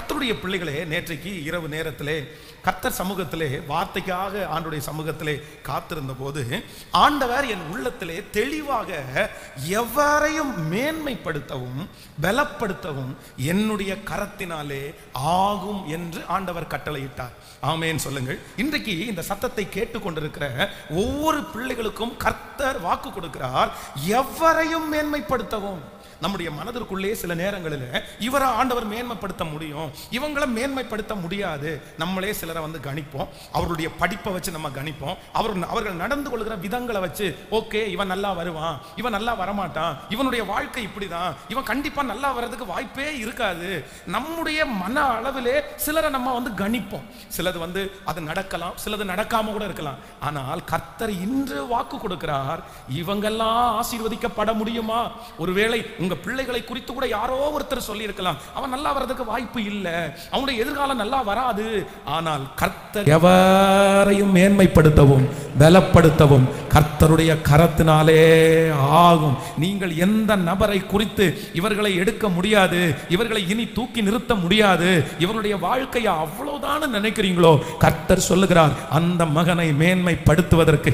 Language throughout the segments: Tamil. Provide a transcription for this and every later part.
கர்த்தருடைய பிள்ளைகளே நேற்றைக்கு இரவு நேரத்திலே கர்த்தர் சமூகத்திலே வார்த்தைக்காக ஆண்டுடைய சமூகத்திலே காத்திருந்த போது ஆண்டவர் என் உள்ளத்திலே தெளிவாக எவரையும் மேன்மைப்படுத்தவும் பலப்படுத்தவும் என்னுடைய கரத்தினாலே ஆகும் என்று ஆண்டவர் கட்டளையிட்டார். ஆமேன் சொல்லுங்கள். இன்றைக்கு இந்த சத்தத்தை கேட்டுக்கொண்டிருக்கிற ஒவ்வொரு பிள்ளைகளுக்கும் கர்த்தர் வாக்கு கொடுக்கிறார். எவரையும் மேன்மைப்படுத்தவும். நம்முடைய மனதிற்குள்ளே சில நேரங்களில் இவரை ஆண்டவர் மேன்மைப்படுத்த முடியும் இவங்களை மேன்மைப்படுத்த முடியாது. நம்மளே சிலரை வந்து கணிப்போம். அவருடைய படிப்பை வச்சு நம்ம கணிப்போம். அவர் அவர்கள் நடந்து கொள்கிற விதங்களை வச்சு ஓகே இவன் நல்லா வருவான். இவன் நல்லா வரமாட்டான். இவனுடைய வாழ்க்கை இப்படிதான். இவன் கண்டிப்பா நல்லா வர்றதுக்கு வாய்ப்பே இருக்காது. நம்முடைய மன அளவிலே சிலரை நம்ம வந்து கணிப்போம். சிலது வந்து அது நடக்கலாம் சிலது நடக்காம கூட இருக்கலாம். ஆனால் கர்த்தர் இன்று வாக்கு கொடுக்கிறார். இவங்கெல்லாம் ஆசீர்வதிக்கப்பட முடியுமா? ஒருவேளை உங்க பிள்ளைகளை குறித்து கூட யாரோ ஒருத்தர் சொல்லி இருக்கலாம் அவன் நல்லா வர்றதுக்கு வாய்ப்பு இல்லை. அவனுடைய எதிர்காலம் நல்லா வராது. ஆனால் கர்த்தர் எவரையும் மேன்மைப்படுத்தவும் பலப்படுத்தவும் கர்த்தருடைய கரத்தினாலே ஆகும். நீங்கள் எந்த நபரை குறித்து இவர்களை எடுக்க முடியாது இவர்களை இனி தூக்கி நிறுத்த முடியாது இவருடைய வாழ்க்கையை அவ்வளவுதான் நினைக்கிறீங்களோ? கர்த்தர் சொல்லுகிறார் அந்த மகனை மேன்மைப்படுத்துவதற்கு.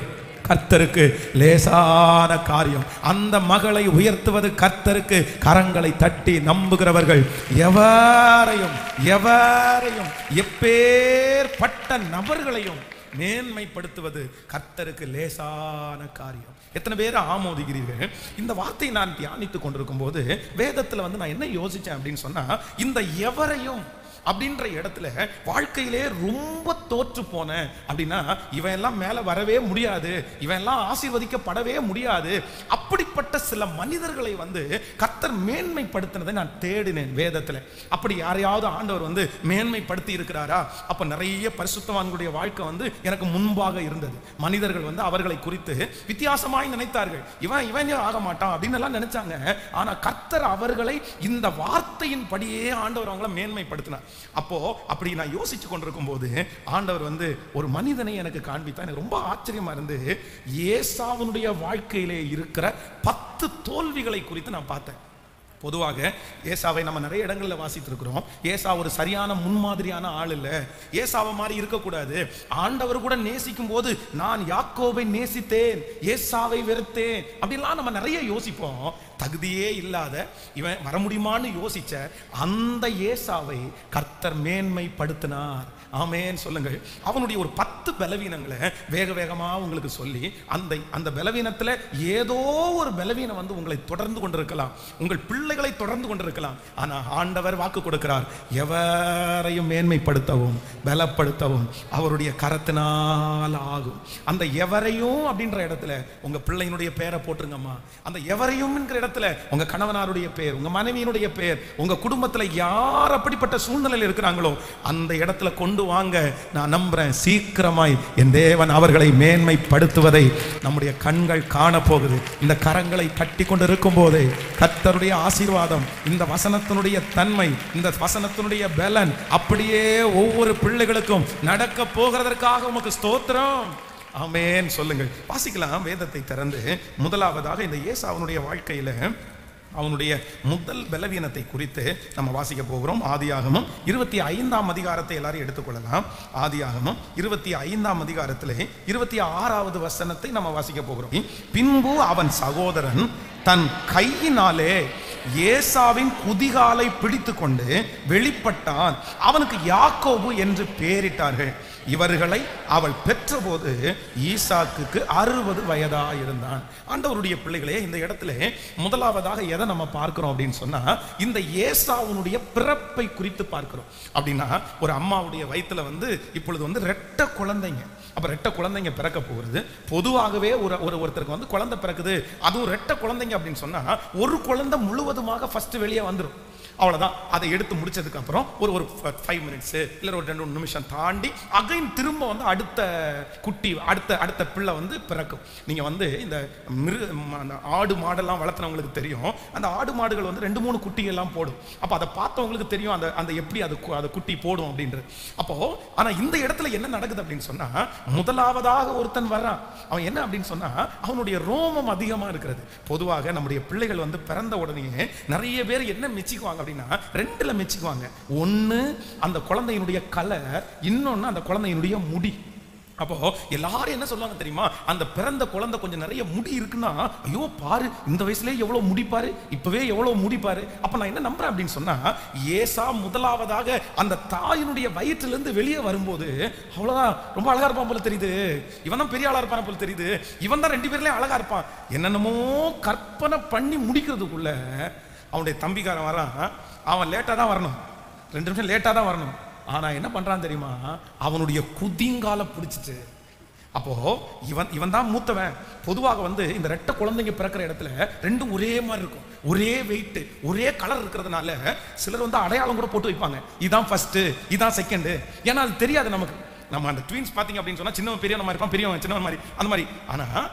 கர்த்தருக்கு லேசான காரியம். அந்த மகளை உயர்த்துவது கர்த்தருக்கு கரங்களை தட்டி நம்புகிறவர்கள் எவரையும் எவரையும் எப்பேற்பட்ட நபர்களையும் மேன்மைப்படுத்துவது கர்த்தருக்கு லேசான காரியம். எத்தனை பேர் ஆமோதிக்கிறீர்கள்? இந்த வார்த்தையை நான் தியானித்துக் கொண்டிருக்கும் போது வேதத்தில் வந்து நான் என்ன யோசித்தேன் அப்படின்னு சொன்னால் இந்த எவரையும் அப்படின்ற இடத்துல வாழ்க்கையிலே ரொம்ப தோற்று போனேன். அப்படின்னா இவன் எல்லாம் மேல வரவே முடியாது. இவன் எல்லாம் ஆசீர்வதிக்கப்படவே முடியாது. அப்படி அப்படிப்பட்ட சில மனிதர்களை வந்து கத்தர் மேன்மைப்படுத்தினதை நான் தேடினேன் வேதத்துல. அப்படி யாரையாவது ஆண்டவர் வந்து மேன்மைப்படுத்தி இருக்கிறாரா? அப்போ நிறைய பரிசுத்தவான்களுடைய வாழ்க்கை வந்து எனக்கு முன்பாக இருந்தது. மனிதர்கள் வந்து அவர்களை குறித்து வித்தியாசமாய் நினைத்தார்கள். இவன் இவன் ஆக மாட்டான் அப்படின்னு எல்லாம் நினைச்சாங்க. ஆனா கத்தர் அவர்களை இந்த வார்த்தையின் படியே ஆண்டவர் அவங்கள மேன்மைப்படுத்தினார். அப்போ அப்படி நான் யோசிச்சு கொண்டிருக்கும் போது ஆண்டவர் வந்து ஒரு மனிதனை எனக்கு காண்பித்தான் எனக்கு ரொம்ப ஆச்சரியமா இருந்து ஏசாவனுடைய வாழ்க்கையிலே இருக்கிற பத்து தோல்விகளை குறித்து நான் பார்த்தேன். பொதுவாக ஏசாவை நம்ம நிறைய இடங்களில் வாசித்திருக்கிறோம். ஏசா ஒரு சரியான முன்மாதிரியான ஆள் இல்லை. ஏசாவை மாதிரி இருக்கக்கூடாது. ஆண்டவர் கூட நேசிக்கும் போது நான் யாக்கோவை நேசித்தேன் ஏசாவை வெறுத்தேன் அப்படிலாம் நம்ம நிறைய யோசிப்போம். தகுதியே இல்லாத இவன் வர முடியுமான்னு யோசிச்ச அந்த ஏசாவை கர்த்தர் மேன்மைப்படுத்தினார். ஆமேன்னு சொல்லுங்கள் அவனுடைய ஒரு பத்து பலவீனங்களை வேக வேகமா உங்களுக்கு சொல்லி அந்த அந்த பலவீனத்தில் ஏதோ ஒரு பலவீனம் வந்து உங்களை தொடர்ந்து கொண்டிருக்கலாம். உங்கள் பிள்ளைகளை தொடர்ந்து கொண்டிருக்கலாம். ஆனால் ஆண்டவர் வாக்கு கொடுக்கிறார். எவரையும் மேன்மைப்படுத்தவும் பலப்படுத்தவும் அவருடைய கரத்தினால் ஆகும். அந்த எவரையும் அப்படின்ற இடத்துல உங்க பிள்ளையினுடைய பேரை போட்டுருங்கம்மா. அந்த எவரையும் என்கிற இடத்துல உங்க கணவனாருடைய பேர் உங்க மனைவியினுடைய பேர் உங்க குடும்பத்துல யார் அப்படிப்பட்ட சூழ்நிலையில் இருக்கிறாங்களோ அந்த இடத்துல கொண்டு வாங்க. நான் நம்புறேன் சீக்கிரமாய் என் தேவன் அவர்களை மேன்மைப்படுத்துவதை நம்முடைய கண்கள் காண போகுது இந்த கரங்களை கட்டி கொண்டு இருக்கும் போதே கத்தருடைய ஆசீர்வாதம் இந்த வசனத்தினுடைய தன்மை இந்த வசனத்தினுடைய பலன் அப்படியே ஒவ்வொரு பிள்ளைகளுக்கும் நடக்க போகிறதற்காக உமக்கு ஸ்தோத்திரம். ஆமென். சொல்லுங்கள். வாசிக்கலாம். வேதத்தை திறந்து முதலாவதாக இந்த ஏசாவனுடைய வாழ்க்கையில அவனுடைய முதல் பலவீனத்தை குறித்து நம்ம வாசிக்க போகிறோம். ஆதியாகமும் இருபத்தி ஐந்தாம் அதிகாரத்தை எல்லாரும் எடுத்துக்கொள்ளலாம். ஆதியாகமும் இருபத்தி ஐந்தாம் அதிகாரத்திலே இருபத்தி ஆறாவது வசனத்தை நம்ம வாசிக்க போகிறோம். பின்பு அவன் சகோதரன் தன் கையினாலே ஏசாவின் குதிகாலை பிடித்து கொண்டு வெளிப்பட்டான். அவனுக்கு யாக்கோபு என்று பெயரிட்டார்கள் இவர்களை அவள் பெற்றபோது ஈசாக்குக்கு அறுபது வயதா இருந்தான். ஆண்டவருடைய பிள்ளைகளே இந்த இடத்துல முதலாவதாக எதை நம்ம பார்க்கிறோம் அப்படின்னு சொன்னா இந்த ஏசாவுனுடைய பிறப்பை குறித்து பார்க்கிறோம். அப்படின்னா ஒரு அம்மாவுடைய வயிற்றுல வந்து இப்பொழுது வந்து ரெட்ட குழந்தைங்க. அப்போ ரெட்ட குழந்தைங்க பிறக்க போகிறது பொதுவாகவே ஒரு ஒரு ஒருத்தருக்கு வந்து குழந்தை பிறக்குது. அதுவும் ரெட்ட குழந்தைங்க அப்படின்னு சொன்னா ஒரு குழந்தை முழுவதுமாக ஃபஸ்ட்டு வெளியே வந்துடும் அவ்வளோதான் அதை எடுத்து முடிச்சதுக்கு அப்புறம் ஒரு ஒரு ஃபைவ் மினிட்ஸு இல்லை ஒரு ரெண்டு மூணு நிமிஷம் தாண்டி அகைன் திரும்ப வந்து அடுத்த குட்டி அடுத்த அடுத்த பிள்ளை வந்து பிறக்கும். நீங்கள் வந்து இந்த மிரு அந்த ஆடு மாடெல்லாம் வளர்த்துனவங்களுக்கு தெரியும். அந்த ஆடு மாடுகள் வந்து ரெண்டு மூணு குட்டி எல்லாம் போடும். அப்போ அதை பார்த்தவங்களுக்கு தெரியும் அந்த அந்த எப்படி அது கு- குட்டி போடும் அப்படின்றது. அப்போது ஆனால் இந்த இடத்துல என்ன நடக்குது அப்படின்னு சொன்னால் முதலாவதாக ஒருத்தன் வர்றான். அவன் என்ன அப்படின்னு சொன்னால் அவனுடைய ரோமம் அதிகமாக இருக்கிறது. பொதுவாக நம்முடைய பிள்ளைகள் வந்து பிறந்த உடனே நிறைய பேர் என்ன மிச்சிக்குவாங்க அப்படின்னா ரெண்டுல மெச்சுக்குவாங்க. ஒண்ணு அந்த குழந்தையினுடைய கலர் இன்னொன்னு அந்த குழந்தையினுடைய முடி. அப்போ எல்லாரும் என்ன சொல்லுவாங்க தெரியுமா? அந்த பிறந்த குழந்தை கொஞ்சம் நிறைய முடி இருக்குன்னா ஐயோ பாரு இந்த வயசுலயே எவ்வளவு முடிப்பாரு இப்பவே எவ்வளவு முடிப்பாரு அப்ப நான் என்ன நம்புறேன் அப்படின்னு சொன்னா ஏசா முதலாவதாக அந்த தாயினுடைய வயிற்றிலிருந்து வெளியே வரும்போது அவ்வளவுதான் ரொம்ப அழகா இருப்பான் போல தெரியுது. இவன் தான் பெரிய ஆளா இருப்பான் போல தெரியுது. இவன் தான் ரெண்டு பேர்லயும் அழகா இருப்பான். என்னென்னமோ கற்பனை பண்ணி முடிக்கிறதுக்குள்ள அவனுடைய தம்பிக்காரன் வரான். அவன் லேட்டாக தான் வரணும். ரெண்டு நிமிஷம் லேட்டாக தான் வரணும். ஆனால் என்ன பண்றான் தெரியுமா? அவனுடைய குதிங்கால பிடிச்சிட்டு அப்போது இவன் இவன் தான் மூத்தவன். பொதுவாக வந்து இந்த ரெட்டை குழந்தைங்க பிறக்கிற இடத்துல ரெண்டும் ஒரே மாதிரி இருக்கும். ஒரே வெயிட்டு ஒரே கலர் இருக்கிறதுனால சிலர் வந்து அடையாளம் கூட போட்டு வைப்பாங்க. இதான் ஃபஸ்ட்டு இதான் செகண்டு ஏன்னா அது தெரியாது நமக்கு. நம்ம அந்த ட்வின்ஸ் பார்த்தீங்க அப்படின்னு சொன்னால் சின்னவன் பெரியவன் மாதிரி இருப்பான் பெரியவன் சின்னவன் மாதிரி அந்த மாதிரி. ஆனால்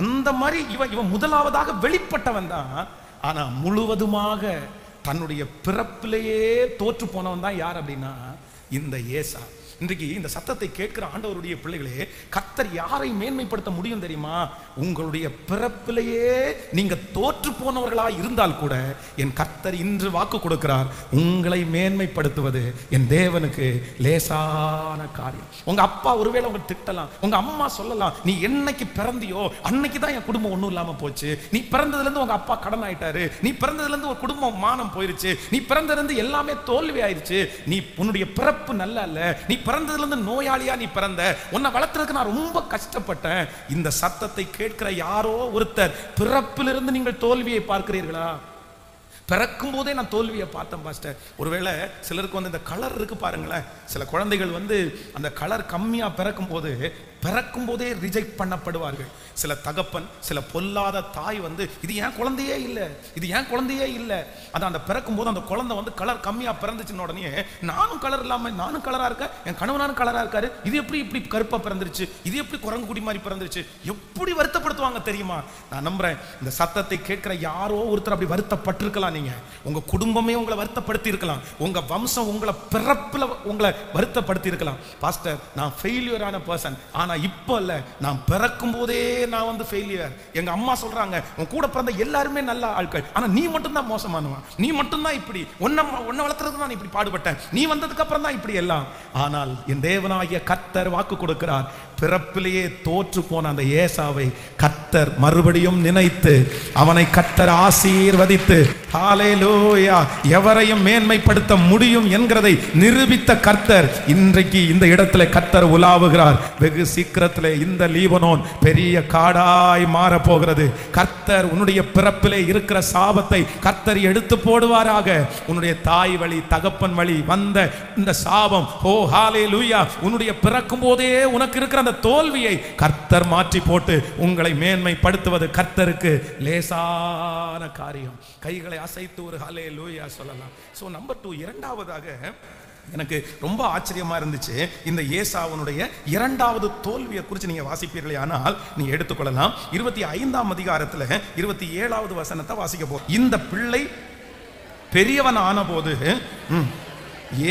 அந்த மாதிரி இவன் இவன் முதலாவதாக வெளிப்பட்டவன் தான். ஆனால் முழுவதுமாக தன்னுடைய பிறப்பிலேயே தோற்று போனவன் தான் யார் அப்படின்னா இந்த ஏசா. இன்றைக்கு இந்த சத்தத்தை கேட்கிற ஆண்டவருடைய பிள்ளைகளே கத்தர் யாரை மேன்மைப்படுத்த முடியும் தெரியுமா? உங்களுடைய பிறப்பிலேயே நீங்க தோற்று போனவர்களா இருந்தால் கூட என் கத்தர் இன்று வாக்கு கொடுக்கிறார். உங்களை மேன்மைப்படுத்துவது என் தேவனுக்கு லேசான காரியம். உங்க அப்பா ஒருவேளை உங்க திட்டலாம். உங்க அம்மா சொல்லலாம். நீ என்னைக்கு பிறந்தியோ அன்னைக்கு தான் என் குடும்பம் ஒண்ணும் இல்லாம போச்சு. நீ பிறந்ததுல இருந்து உங்க அப்பா கடன் ஆயிட்டாரு நீ பிறந்ததுல இருந்து ஒரு குடும்பம் மானம் போயிருச்சு. நீ பிறந்ததுல இருந்து எல்லாமே தோல்வி ஆயிருச்சு நீ உன்னுடைய பிறப்பு நல்லா இல்ல நீ பிறந்ததுலேருந்து நோயாளியாக நீ பிறந்த உன்னை வளர்த்துறதுக்கு நான் ரொம்ப கஷ்டப்பட்டேன். இந்த சத்தத்தை கேட்கிற யாரோ ஒருத்தர் பிறப்பிலிருந்து நீங்கள் தோல்வியை பார்க்கிறீர்களா? பிறக்கும் போதே நான் தோல்வியை பார்த்தேன் பாஸ்டர். ஒருவேளை சிலருக்கு வந்து இந்த கலர் இருக்கு பாருங்களேன். சில குழந்தைகள் வந்து அந்த கலர் கம்மியா பிறக்கும் போது பிறக்கும் போதே ரிஜெக்ட் பண்ணப்படுவார்கள். சில தகப்பன் சில பொல்லாத தாய் வந்து இது ஏன் குழந்தையே இல்லை இது ஏன் குழந்தையே இல்லை. அதான் அந்த பிறக்கும் போது அந்த குழந்தை வந்து கலர் கம்மியாக பிறந்துச்சுன்னு உடனே நானும் கலர் இல்லாமல் நானும் கலராக இருக்கேன் என் கணவனானும் கலராக இருக்காரு. இது எப்படி இப்படி கருப்பாக பிறந்துருச்சு? இது எப்படி குரங்கு குடி மாதிரி பிறந்துருச்சு? எப்படி வருத்தப்படுத்துவாங்க தெரியுமா? நான் நம்புறேன் இந்த சத்தத்தை கேட்குற யாரோ ஒருத்தர் அப்படி வருத்தப்பட்டிருக்கலாம் நீங்கள் உங்கள் குடும்பமே உங்களை வருத்தப்படுத்தி இருக்கலாம் உங்கள் வம்சம் உங்களை பிறப்பில் உங்களை வருத்தப்படுத்தி இருக்கலாம் பாஸ்டர் நான் ஃபெயிலியரான பர்சன் ஆனால் ஆனால் இப்போ இல்லை. நான் பிறக்கும் போதே நான் வந்து ஃபெயிலியர் எங்க அம்மா சொல்றாங்க உன் கூட பிறந்த எல்லாருமே நல்ல ஆட்கள். ஆனா நீ மட்டும்தான் மோசமானவன். நீ மட்டும்தான் இப்படி. உன்னை உன்னை வளர்த்துறதுக்கு நான் இப்படி பாடுபட்டேன். நீ வந்ததுக்கு அப்புறம் தான் இப்படி எல்லாம். ஆனால் என் தேவனாகிய கத்தர் வாக்கு கொடுக்கிறார். பிறப்பிலேயே தோற்று போன அந்த ஏசாவை கர்த்தர் மறுபடியும் நினைத்து அவனை கத்தர் ஆசீர்வதித்து ஹாலேலோயா எவரையும் மேன்மைப்படுத்த முடியும் என்கிறதை நிரூபித்த கர்த்தர் இன்றைக்கு இந்த இடத்துல கர்த்தர் உலாவுகிறார். வெகு சீக்கிரத்தில் இந்த லீபனோன் பெரிய காடாய் மாற போகிறது கர்த்தர் உன்னுடைய பிறப்பிலே இருக்கிற சாபத்தை கர்த்தர் எடுத்து போடுவாராக. உன்னுடைய தாய் வழி தகப்பன் வழி வந்த இந்த சாபம் ஓ ஹாலே லூயா உன்னுடைய பிறக்கும் போதே உனக்கு இருக்கிற அந்த தோல்வியை கர்த்தர் மாற்றி போட்டு உங்களை மேன்மைப்படுத்துவது கர்த்தருக்கு லேசான காரியம். கைகளை அசைத்து ஒரு ஹாலே லூயா சொல்லலாம். ஸோ நம்பர் டூ இரண்டாவதாக எனக்கு ரொம்ப ஆச்சரியமா இருந்துச்சு. இந்த ஏசாவனுடைய இரண்டாவது தோல்வியை குறித்து நீங்க வாசிப்பீர்களே ஆனால் நீங்க எடுத்துக்கொள்ளலாம். இருபத்தி ஐந்தாம் அதிகாரத்துல இருபத்தி ஏழாவது வசனத்தை வாசிக்க போ. இந்த பிள்ளை பெரியவன் ஆன போது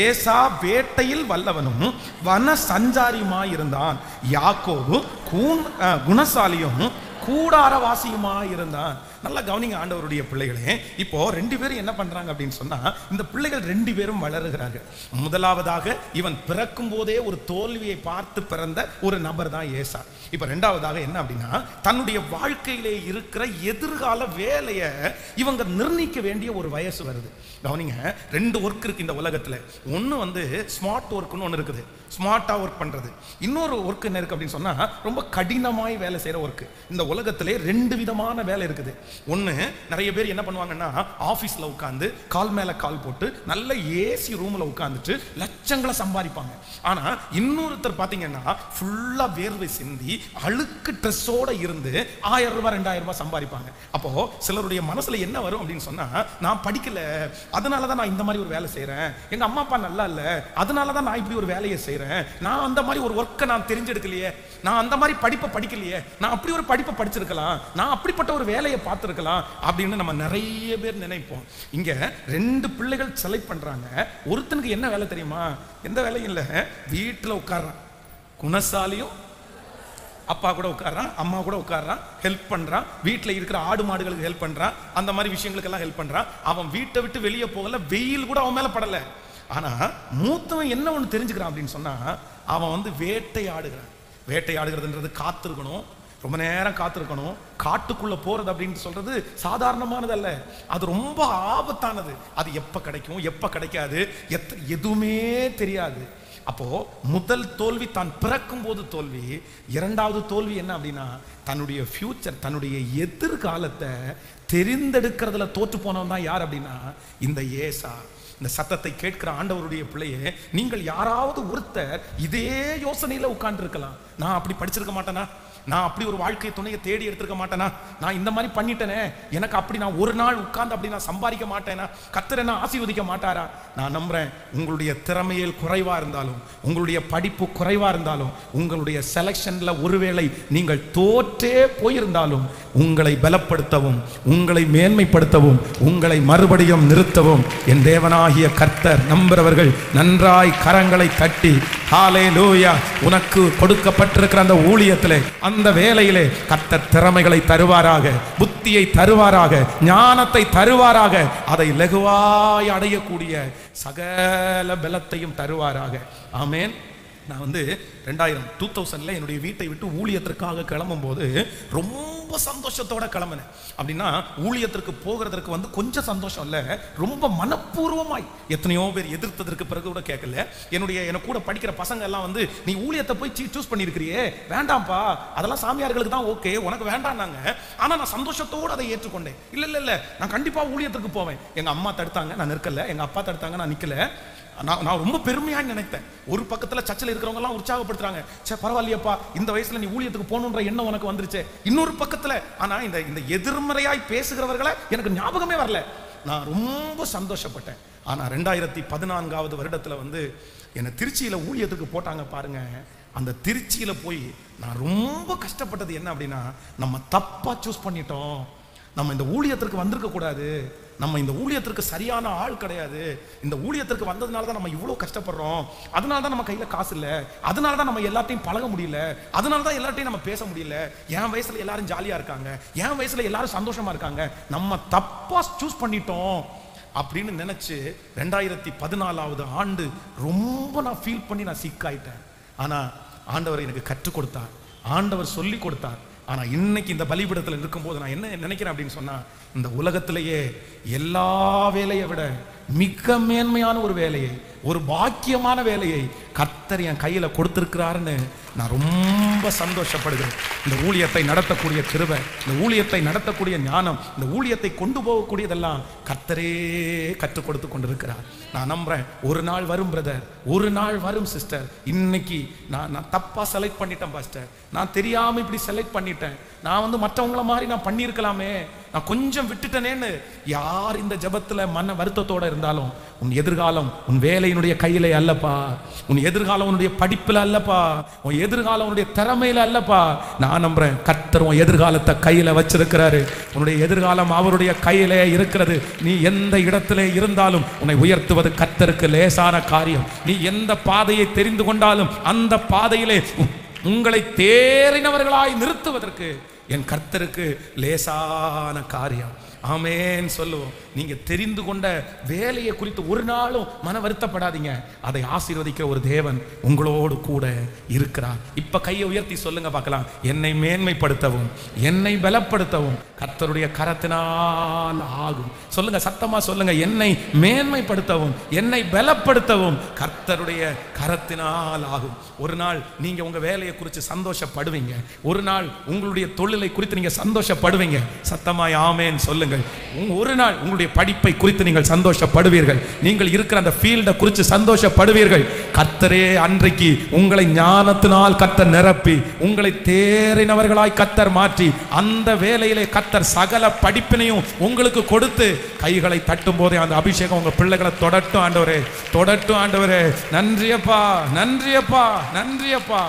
ஏசா வேட்டையில் வல்லவனும் வன சஞ்சாரியுமாயிருந்தான். யாக்கோபு கூன் குணசாலியும் கூடாரவாசியுமாய் இருந்தான் நல்லா கவனிங்க ஆண்டவருடைய பிள்ளைகளே இப்போ ரெண்டு பேரும் என்ன பண்றாங்க அப்படின்னு சொன்னா இந்த பிள்ளைகள் ரெண்டு பேரும் வளருகிறார்கள். முதலாவதாக இவன் பிறக்கும் போதே ஒரு தோல்வியை பார்த்து பிறந்த ஒரு நபர் தான் ஏசா. இப்போ ரெண்டாவதாக என்ன அப்படின்னா தன்னுடைய வாழ்க்கையிலே இருக்கிற எதிர்கால வேலையை இவங்க நிர்ணயிக்க வேண்டிய ஒரு வயசு வருது. கவனிங்க ரெண்டு ஒர்க் இருக்கு இந்த உலகத்தில். ஒன்று வந்து ஸ்மார்ட் ஒர்க்னு ஒன்று இருக்குது. ஸ்மார்ட்டாக ஒர்க் பண்ணுறது இன்னொரு ஒர்க் என்ன இருக்குது அப்படின்னு சொன்னால் ரொம்ப கடினமாய் வேலை செய்கிற ஒர்க்கு இந்த உலகத்திலே ரெண்டு விதமான வேலை இருக்குது. ஒன்று நிறைய பேர் என்ன பண்ணுவாங்கன்னா ஆஃபீஸில் உட்காந்து கால் மேலே கால் போட்டு நல்ல ஏசி ரூமில் உட்காந்துட்டு லட்சங்களை சம்பாதிப்பாங்க. ஆனால் இன்னொருத்தர் பார்த்தீங்கன்னா ஃபுல்லாக வேர்வை சிந்தி அழுக்கு ட்ரெஸ்ஸோட இருந்து ஆயிரம் ரூபாய் ரெண்டாயிரம் ரூபாய் சம்பாதிப்பாங்க. அப்போ சிலருடைய மனசுல என்ன வரும் அப்படின்னு சொன்னா நான் படிக்கல. அதனால தான் நான் இந்த மாதிரி ஒரு வேலை செய்யறேன் எங்க அம்மா அப்பா நல்லா இல்ல. அதனால தான் நான் இப்படி ஒரு வேலையை செய்யறேன் நான் அந்த மாதிரி ஒரு ஒர்க்கை நான் தெரிஞ்செடுக்கலையே. நான் அந்த மாதிரி படிப்பை படிக்கலையே. நான் அப்படி ஒரு படிப்பை படிச்சிருக்கலாம். நான் அப்படிப்பட்ட ஒரு வேலையை பார்த்துருக்கலாம். அப்படின்னு நம்ம நிறைய பேர் நினைப்போம். இங்க ரெண்டு பிள்ளைகள் செலக்ட் பண்றாங்க. ஒருத்தனுக்கு என்ன வேலை தெரியுமா? எந்த வேலையும் இல்லை. வீட்டில் உட்கார்றான். குணசாலியும் அப்பா கூட உட்கார்றான் அம்மா கூட உட்காடுறான் ஹெல்ப் பண்ணுறான் வீட்டில் இருக்கிற ஆடு மாடுகளுக்கு ஹெல்ப் பண்ணுறான் அந்த மாதிரி விஷயங்களுக்கெல்லாம் ஹெல்ப் பண்ணுறான் அவன் வீட்டை விட்டு வெளியே போகல வெயில் கூட அவன் மேலே படலை. ஆனால் மூத்தவன் என்ன ஒன்று தெரிஞ்சுக்கிறான் அப்படின்னு சொன்னால் அவன் வந்து வேட்டையாடுகிறான். வேட்டையாடுகிறதுன்றது காத்திருக்கணும் ரொம்ப நேரம் காத்திருக்கணும். காட்டுக்குள்ளே போகிறது அப்படின்னு சொல்கிறது சாதாரணமானதல்ல. அது ரொம்ப ஆபத்தானது. அது எப்போ கிடைக்கும் எப்போ கிடைக்காது எத்த எதுவுமே தெரியாது. அப்போ முதல் தோல்வி தான் பிறக்கும் போது தோல்வி இரண்டாவது தோல்வி என்ன அப்படின்னா தன்னுடைய ஃபியூச்சர் தன்னுடைய எதிர்காலத்தை தெரிந்தெடுக்கிறதுல தோற்று போனவன் தான் யார் அப்படின்னா இந்த ஏசா. இந்த சத்தத்தை கேட்கிற ஆண்டவருடைய பிள்ளையே நீங்கள் யாராவது ஒருத்தர் இதே யோசனையில உட்கார்ந்து இருக்கலாம் நான் அப்படி படிச்சிருக்க மாட்டேனா? நான் அப்படி ஒரு வாழ்க்கை துணையை தேடி எடுத்திருக்க மாட்டேனா? நான் இந்த மாதிரி பண்ணிட்டேனே. எனக்கு அப்படி நான் ஒரு நாள் உட்கார்ந்து அப்படி நான் சம்பாதிக்க மாட்டேனா? கத்தர் என்ன ஆசீர்வதிக்க மாட்டாரா? நான் நம்புறேன் உங்களுடைய திறமையில் குறைவா இருந்தாலும் உங்களுடைய படிப்பு குறைவா இருந்தாலும் உங்களுடைய செலெக்ஷன்ல ஒருவேளை நீங்கள் தோற்றே போயிருந்தாலும் உங்களை பலப்படுத்தவும் உங்களை மேன்மைப்படுத்தவும் உங்களை மறுபடியும் நிறுத்தவும் என் தேவனாகிய கர்த்தர் நம்புறவர்கள் நன்றாய் கரங்களை தட்டி ஹாலே லூயா உனக்கு கொடுக்கப்பட்டிருக்கிற அந்த ஊழியத்திலே அந்த வேலையிலே கர்த்தர் திறமைகளை தருவாராக புத்தியை தருவாராக ஞானத்தை தருவாராக அதை லகுவாய் அடையக்கூடிய சகல பலத்தையும் தருவாராக. ஆமேன். நான் வந்து ரெண்டாயிரம் டூ தௌசண்ட்ல என்னுடைய வீட்டை விட்டு ஊழியத்திற்காக கிளம்பும் போது ரொம்ப சந்தோஷத்தோட கிளம்பினேன். அப்படின்னா ஊழியத்திற்கு போகிறதற்கு வந்து கொஞ்சம் சந்தோஷம் இல்லை ரொம்ப மனப்பூர்வமாய் எத்தனையோ பேர் எதிர்த்ததற்கு பிறகு கூட கேட்கல. என்னுடைய எனக்கு கூட படிக்கிற பசங்க எல்லாம் வந்து நீ ஊழியத்தை போய் சூஸ் பண்ணியிருக்கிறியே? வேண்டாம்ப்பா. அதெல்லாம் சாமியார்களுக்கு தான் ஓகே உனக்கு வேண்டாம்னாங்க. ஆனா நான் சந்தோஷத்தோடு அதை ஏற்றுக்கொண்டேன். இல்ல இல்ல இல்ல. நான் கண்டிப்பா ஊழியத்திற்கு போவேன். எங்க அம்மா தடுத்தாங்க நான் நிற்கல. எங்க அப்பா தடுத்தாங்க நான் நிக்கல. நான் நான் ரொம்ப பெருமையாக நினைத்தேன். ஒரு பக்கத்தில் சர்ச்சில் இருக்கிறவங்கலாம் உற்சாகப்படுத்துகிறாங்க உற்சாகப்படுத்துறாங்க. சே பரவாயில்லையப்பா இந்த வயசில் நீ ஊழியத்துக்கு போகணுன்ற எண்ணம் உனக்கு வந்துருச்சு. இன்னொரு பக்கத்தில் ஆனால் இந்த இந்த எதிர்மறையாய் பேசுகிறவர்களை எனக்கு ஞாபகமே வரல. நான் ரொம்ப சந்தோஷப்பட்டேன். ஆனால் ரெண்டாயிரத்தி பதினான்காவது வருடத்தில் வந்து என்னை திருச்சியில் ஊழியத்துக்கு போட்டாங்க பாருங்க. அந்த திருச்சியில் போய் நான் ரொம்ப கஷ்டப்பட்டது என்ன அப்படின்னா நம்ம தப்பாக சூஸ் பண்ணிட்டோம். நம்ம இந்த ஊழியத்திற்கு வந்திருக்க கூடாது நம்ம இந்த ஊழியத்திற்கு சரியான ஆள் கிடையாது. இந்த ஊழியத்திற்கு வந்ததுனால தான் நம்ம இவ்வளோ கஷ்டப்படுறோம். அதனால தான் நம்ம கையில் காசு இல்லை. அதனால தான் நம்ம எல்லாத்தையும் பழக முடியல. அதனால தான் எல்லார்ட்டையும் நம்ம பேச முடியல. என் வயசில் எல்லாரும் ஜாலியாக இருக்காங்க. என் வயசில் எல்லாரும் சந்தோஷமாக இருக்காங்க. நம்ம தப்பாக சூஸ் பண்ணிட்டோம் அப்படின்னு நினச்சி ரெண்டாயிரத்தி பதினாலாவது ஆண்டு ரொம்ப நான் ஃபீல் பண்ணி நான் சிக்காயிட்டேன் ஆனால் ஆண்டவர் எனக்கு கற்றுக் கொடுத்தார். ஆண்டவர் சொல்லி கொடுத்தார். ஆனால் இன்னைக்கு இந்த பலிபீடத்தில் இருக்கும்போது நான் என்ன நினைக்கிறேன் அப்படின்னு சொன்னா இந்த உலகத்திலேயே எல்லா வேலையை விட மிக மேன்மையான ஒரு வேலையை ஒரு பாக்கியமான வேலையை கத்தர் என் கையில் கொடுத்திருக்கிறாருன்னு நான் ரொம்ப சந்தோஷப்படுகிறேன். இந்த ஊழியத்தை நடத்தக்கூடிய கிருவை இந்த ஊழியத்தை நடத்தக்கூடிய ஞானம் இந்த ஊழியத்தை கொண்டு போகக்கூடியதெல்லாம் கத்தரே கற்றுக் கொடுத்து கொண்டிருக்கிறார். நான் நம்புறேன் ஒரு நாள் வரும் பிரதர் ஒரு நாள் வரும் சிஸ்டர். இன்னைக்கு நான் நான் தப்பாக செலக்ட் பண்ணிட்டேன் பாஸ்டர். நான் தெரியாமல் இப்படி செலக்ட் பண்ணிட்டேன். நான் வந்து மற்றவங்கள மாதிரி நான் பண்ணியிருக்கலாமே. நான் கொஞ்சம் விட்டுட்டேனேன்னு யார் இந்த ஜபத்தில் மன வருத்தத்தோட இருந்தாலும் உன் எதிர்காலம் உன் வேலையினுடைய கையில அல்லப்பா. உன் எதிர்காலம் உன்னுடைய படிப்பில் அல்லப்பா. உன் எதிர்காலம் உன்னுடைய திறமையில அல்லப்பா. நான் நம்புறேன் கத்தர் உன் எதிர்காலத்தை கையில வச்சிருக்கிறாரு. உன்னுடைய எதிர்காலம் அவருடைய கையில இருக்கிறது. நீ எந்த இடத்துல இருந்தாலும் உன்னை உயர்த்துவது கத்தருக்கு லேசான காரியம். நீ எந்த பாதையை தெரிந்து கொண்டாலும் அந்த பாதையிலே உங்களை தேறினவர்களாய் நிறுத்துவதற்கு என் கர்த்தருக்கு லேசான காரியம். ஆமேன்னு சொல்லுவோம். நீங்க தெரிந்து கொண்ட வேலையை குறித்து ஒரு நாளும் மன வருத்தப்படாதீங்க. அதை ஆசீர்வதிக்கிற ஒரு தேவன் உங்களோடு கூட இருக்கிறார். இப்ப கையை உயர்த்தி சொல்லுங்க பார்க்கலாம். என்னை மேன்மைப்படுத்தவும் என்னை பலப்படுத்தவும் கர்த்தருடைய கரத்தினால் ஆகும். சொல்லுங்க சத்தமா சொல்லுங்க. என்னை மேன்மைப்படுத்தவும் என்னை பலப்படுத்தவும் கர்த்தருடைய கரத்தினால் ஆகும். ஒரு நாள் நீங்க உங்க வேலையை குறித்து சந்தோஷப்படுவீங்க. ஒரு நாள் உங்களுடைய தொழிலை குறித்து நீங்க சந்தோஷப்படுவீங்க. சத்தமாய் ஆமேன்னு சொல்லுங்கள். ஒரு நாள் உங்களுடைய படிப்பை குறித்து நீங்கள் சந்தோஷப்படுவீர்கள். நீங்கள் இருக்கிற அந்த ஃபீல்டை குறித்து சந்தோஷப்படுவீர்கள். கர்த்தரே அன்றைக்கு உங்களை ஞானத்தினால் கத்தர் நிரப்பி உங்களை தேறினவர்களாய் கத்தர் மாற்றி அந்த வேலையிலே கத்தர் சகல படிப்பினையும் உங்களுக்கு கொடுத்து கைகளை தட்டும் போதே அந்த அபிஷேகம் உங்க பிள்ளைகளை தொடட்டும் ஆண்டவரே. தொடட்டும் ஆண்டவரே. நன்றியப்பா நன்றியப்பா நன்றியப்பா.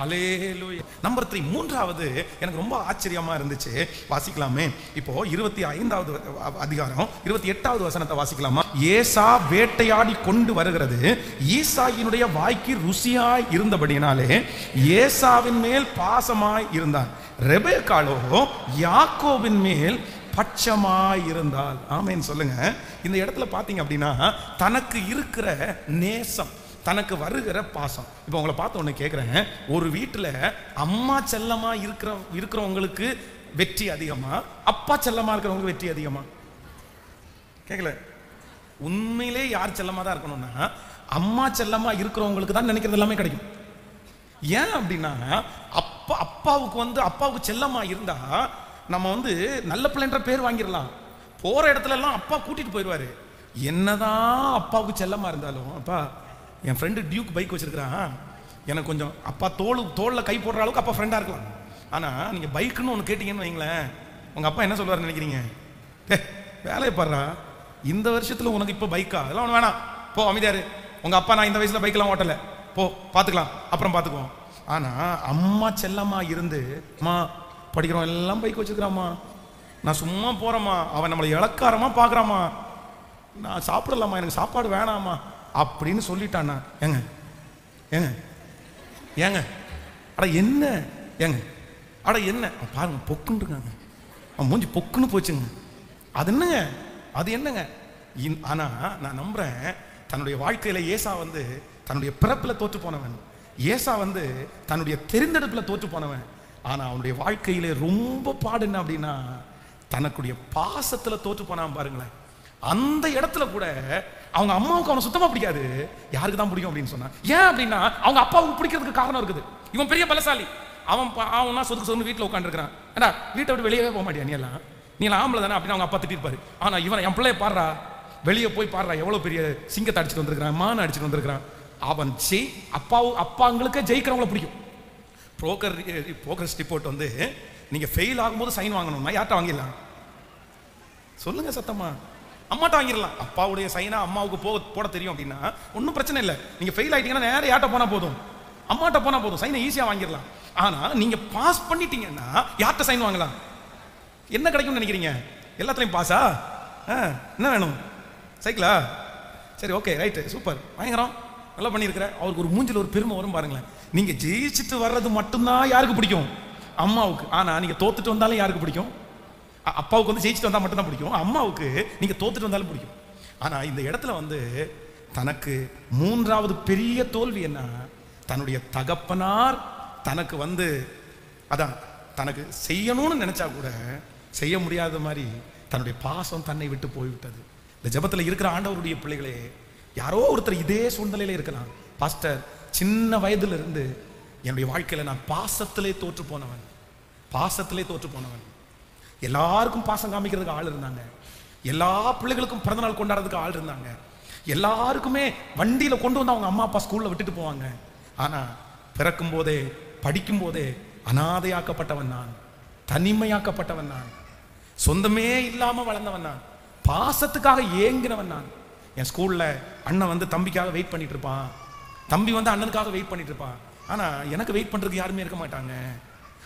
ஹalleluya நம்பர் த்ரீ மூன்றாவது எனக்கு ரொம்ப ஆச்சரியமா இருந்துச்சு. வாசிக்கலாமே. இப்போ இருபத்தி ஐந்தாவது அதிகாரம் இருபத்தி எட்டாவது வசனத்தை வாசிக்கலாமா? ஏசா வேட்டையாடி கொண்டு வருகிறது. ஈசாயினுடைய வாய்க்கு ருசியாய் இருந்தபடியினாலே ஏசாவின் மேல் பாசமாய் இருந்தான் ரெபேக்காளோ யாக்கோவின் மேல் பட்சமாய் இருந்தால் ஆமேன்னு சொல்லுங்க. இந்த இடத்துல பார்த்தீங்க அப்படின்னா தனக்கு இருக்கிற நேசம் தனக்கு வருகிற பாசம். இப்போ உங்களை பார்த்த ஒன்று கேட்குறேன் ஒரு வீட்டில் அம்மா செல்லமாக இருக்கிற இருக்கிறவங்களுக்கு வெற்றி அதிகமா? அப்பா செல்லமாக இருக்கிறவங்களுக்கு வெற்றி அதிகமா? கேட்கல உண்மையிலே யார் செல்லமாக தான் இருக்கணும்னா அம்மா செல்லமாக இருக்கிறவங்களுக்கு தான் நினைக்கிறது எல்லாமே கிடைக்கும். ஏன் அப்படின்னா அப்பா அப்பாவுக்கு வந்து அப்பாவுக்கு செல்லமாக இருந்தா நம்ம வந்து நல்ல பிள்ளைன்ற பேர் வாங்கிடலாம். போகிற இடத்துல எல்லாம் அப்பா கூட்டிகிட்டு போயிடுவாரு. என்னதான் அப்பாவுக்கு செல்லமாக இருந்தாலும் அப்பா என் ஃப்ரெண்டு டியூக் பைக் வச்சிருக்கிறான். எனக்கு கொஞ்சம் அப்பா தோல் தோளில் கை போடுற அளவுக்கு அப்பா ஃப்ரெண்டாக இருக்கலாம். ஆனால் நீங்கள் பைக்குன்னு ஒன்று கேட்டிங்கன்னு வைங்களேன் உங்கள் அப்பா என்ன சொல்லுவாருன்னு நினைக்கிறீங்க? டே வேலையை பாடுறா இந்த வருஷத்தில் உனக்கு இப்போ பைக்கா அதெல்லாம் ஒன்று வேணாம். போ அமைதியார் உங்கள் அப்பா நான் இந்த வயசில் பைக்கெலாம் ஓட்டலை. போ பார்த்துக்கலாம் அப்புறம் பார்த்துக்குவோம் ஆனால் அம்மா செல்லம்மா இருந்து அம்மா படிக்கிறோம் எல்லாம் பைக் வச்சுருக்கிறாம்மா. நான் சும்மா போகிறேம்மா அவன் நம்மளை இலக்காரமாக பார்க்குறாம்மா நான் சாப்பிடலாமா எனக்கு சாப்பாடு வேணாமா அப்படின்னு சொல்லிட்டானா ஏங்க ஏங்க ஏங்க அட என்ன ஏங்க அட என்ன பாருங்க பொக்குன்னு இருக்காங்க அவன் மூஞ்சி பொக்குன்னு போச்சுங்க. அது என்னங்க அது என்னங்க? இன்- ஆனா நான் நம்புறேன் தன்னுடைய வாழ்க்கையில ஏசா வந்து தன்னுடைய பிறப்பில் தோற்று போனவன். ஏசா வந்து தன்னுடைய தெரிந்தெடுப்பில் தோற்று போனவன். ஆனா அவனுடைய வாழ்க்கையிலே ரொம்ப பாடு என்ன அப்படின்னா தனக்குடைய பாசத்துல தோற்று போனான் பாருங்களேன். அந்த இடத்துல கூட அவங்க அம்மாவுக்கு அவனை சுத்தமா பிடிக்காது. யாருக்கு தான் பிடிக்கும் அப்படின்னு சொன்னா ஏன் அப்படின்னா அவங்க அப்பாவுக்கு பிடிக்கிறதுக்கு காரணம் இருக்குது. இவன் பெரிய பலசாலி. அவன் பா- அவனா சொதுக்கு சொந்து வீட்டில் உட்காந்துருக்கான் ஏன்னா வீட்டை விட்டு வெளியவே போக மாட்டியா நீ எல்லாம்? நீ எல்லாம் ஆம்பளை தானே அப்படின்னு அவங்க அப்பா திட்டிருப்பாரு. ஆனா இவன் என் பிள்ளைய பாடுறா. வெளியே போய் பாடுறா. எவ்வளவு பெரிய சிங்கத்தை அடிச்சுட்டு வந்திருக்கிறான் மானை அடிச்சுட்டு வந்திருக்கிறான். அவன் ஜெய் அப்பாவு அப்பாங்களுக்கு ஜெயிக்கிறவங்கள பிடிக்கும். ப்ரோக்கர் ப்ரோக்ரஸ் ரிப்போர்ட் வந்து நீங்க ஃபெயில் ஆகும்போது சைன் வாங்கணும்னா யார்கிட்ட வாங்கிடலாம்? சொல்லுங்க சத்தமா. அம்மாட்ட வாங்கிடலாம். அப்பாவுடைய சைனா அம்மாவுக்கு போக போட தெரியும் அப்படின்னா ஒன்றும் பிரச்சனை இல்லை. நீங்கள் ஃபெயில் ஆகிட்டீங்கன்னா நேரம் யார்ட்ட போனால் போதும்? அம்மாட்ட போனால் போதும். சைனை ஈஸியாக வாங்கிடலாம். ஆனால் நீங்கள் பாஸ் பண்ணிட்டீங்கன்னா யார்கிட்ட சைன் வாங்கலாம்? என்ன கிடைக்கும்னு நினைக்கிறீங்க? எல்லாத்துலேயும் பாஸா ஆ, என்ன வேணும்? சைக்கிளா சரி ஓகே ரைட்டு சூப்பர் பயங்கரம். நல்லா பண்ணியிருக்கிற. அவருக்கு ஒரு மூஞ்சில் ஒரு பெருமை வரும் பாருங்களேன். நீங்கள் ஜெயிச்சுட்டு வர்றது மட்டும்தான் யாருக்கு பிடிக்கும்? அம்மாவுக்கு. ஆனால் நீங்கள் தோத்துட்டு வந்தாலும் யாருக்கு பிடிக்கும்? அப்பாவுக்கு வந்து ஜெயிச்சுட்டு வந்தால் மட்டும்தான் பிடிக்கும். அம்மாவுக்கு நீங்கள் தோத்துட்டு வந்தாலும் பிடிக்கும். ஆனால் இந்த இடத்துல வந்து தனக்கு மூன்றாவது பெரிய தோல்வி என்ன? தன்னுடைய தகப்பனார் தனக்கு வந்து அதான் தனக்கு செய்யணும்னு நினச்சா கூட செய்ய முடியாத மாதிரி தன்னுடைய பாசம் தன்னை விட்டு போய்விட்டது. இந்த ஜபத்தில் இருக்கிற ஆண்டவருடைய பிள்ளைகளே யாரோ ஒருத்தர் இதே சூழ்நிலையில இருக்கலாம். பாஸ்டர் சின்ன வயதுல இருந்து என்னுடைய வாழ்க்கையில் நான் பாசத்திலே தோற்று போனவன். பாசத்திலே தோற்று போனவன். எல்லாருக்கும் பாசம் காமிக்கிறதுக்கு ஆள் இருந்தாங்க. எல்லா பிள்ளைகளுக்கும் பிறந்தநாள் கொண்டாடுறதுக்கு ஆள் இருந்தாங்க. எல்லாருக்குமே வண்டியில் கொண்டு வந்து அவங்க அம்மா அப்பா ஸ்கூலில் விட்டுட்டு போவாங்க. ஆனால் பிறக்கும் போதே படிக்கும் போதே அனாதையாக்கப்பட்டவன் நான். தனிமையாக்கப்பட்டவன் நான். சொந்தமே இல்லாமல் வளர்ந்தவன் நான். பாசத்துக்காக ஏங்கினவன் நான். என் ஸ்கூலில் அண்ணன் வந்து தம்பிக்காக வெயிட் பண்ணிட்டு இருப்பான். தம்பி வந்து அண்ணனுக்காக வெயிட் பண்ணிட்டு இருப்பான். ஆனால் எனக்கு வெயிட் பண்ணுறதுக்கு யாருமே இருக்க மாட்டாங்க.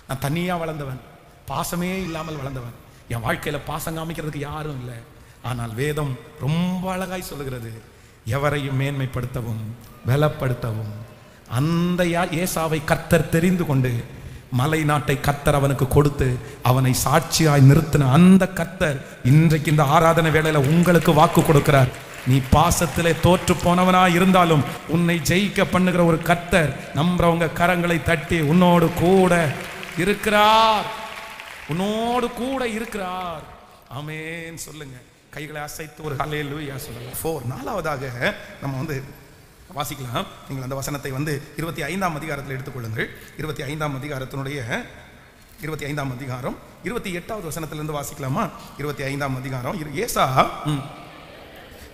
நான் தனியாக வளர்ந்தவன். பாசமே இல்லாமல் வளர்ந்தவன். என் வாழ்க்கையில் பாசம் காமிக்கிறதுக்கு யாரும் இல்லை. ஆனால் வேதம் ரொம்ப அழகாய் சொல்லுகிறது. எவரையும் மேன்மைப்படுத்தவும் பலப்படுத்தவும். அந்த ஏசாவை கர்த்தர் தெரிந்து கொண்டு மலை நாட்டை கர்த்தர் அவனுக்கு கொடுத்து அவனை சாட்சியாய் நிறுத்தின அந்த கர்த்தர் இன்றைக்கு இந்த ஆராதனை வேளையில உங்களுக்கு வாக்கு கொடுக்கிறார். நீ பாசத்திலே தோற்று போனவனா இருந்தாலும் உன்னை ஜெயிக்க பண்ணுகிற ஒரு கர்த்தர் நம்புறவங்க கரங்களை தட்டி உன்னோடு கூட இருக்கிறார். உன்னோடு கூட இருக்கிறார். அமேன் சொல்லுங்க. கைகளை அசைத்து ஒரு ஹalleluya சொல்லலாம். ஃபோர் நாலாவதாக நம்ம வந்து வாசிக்கலாம். நீங்கள் அந்த வசனத்தை வந்து இருபத்தி ஐந்தாம் அதிகாரத்தில் எடுத்துக்கொள்ளுங்கள். இருபத்தி ஐந்தாம் அதிகாரத்தினுடைய இருபத்தி ஐந்தாம் அதிகாரம். இருபத்தி எட்டாவது வசனத்திலிருந்து வாசிக்கலாமா? இருபத்தி ஐந்தாம் அதிகாரம். இரு- ஏசா ம்.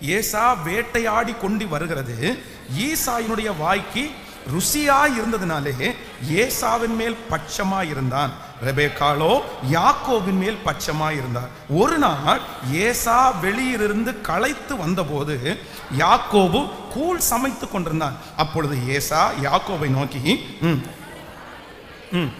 ஏசா வேட்டையாடி கொண்டு வருகிறது. ஈசாயினுடைய வாய்க்கு ருசியாய் இருந்ததுனாலே ஏசாவின் மேல் பட்சமாக இருந்தான் ரெபேக்காலோ யாக்கோவின் மேல் பட்சமாக இருந்தார் ஒரு நாள் ஏசா வெளியிலிருந்து களைத்து வந்தபோது யாக்கோபு கூழ் சமைத்து கொண்டிருந்தான். அப்பொழுது ஏசா யாக்கோவை நோக்கி "ம், ம்.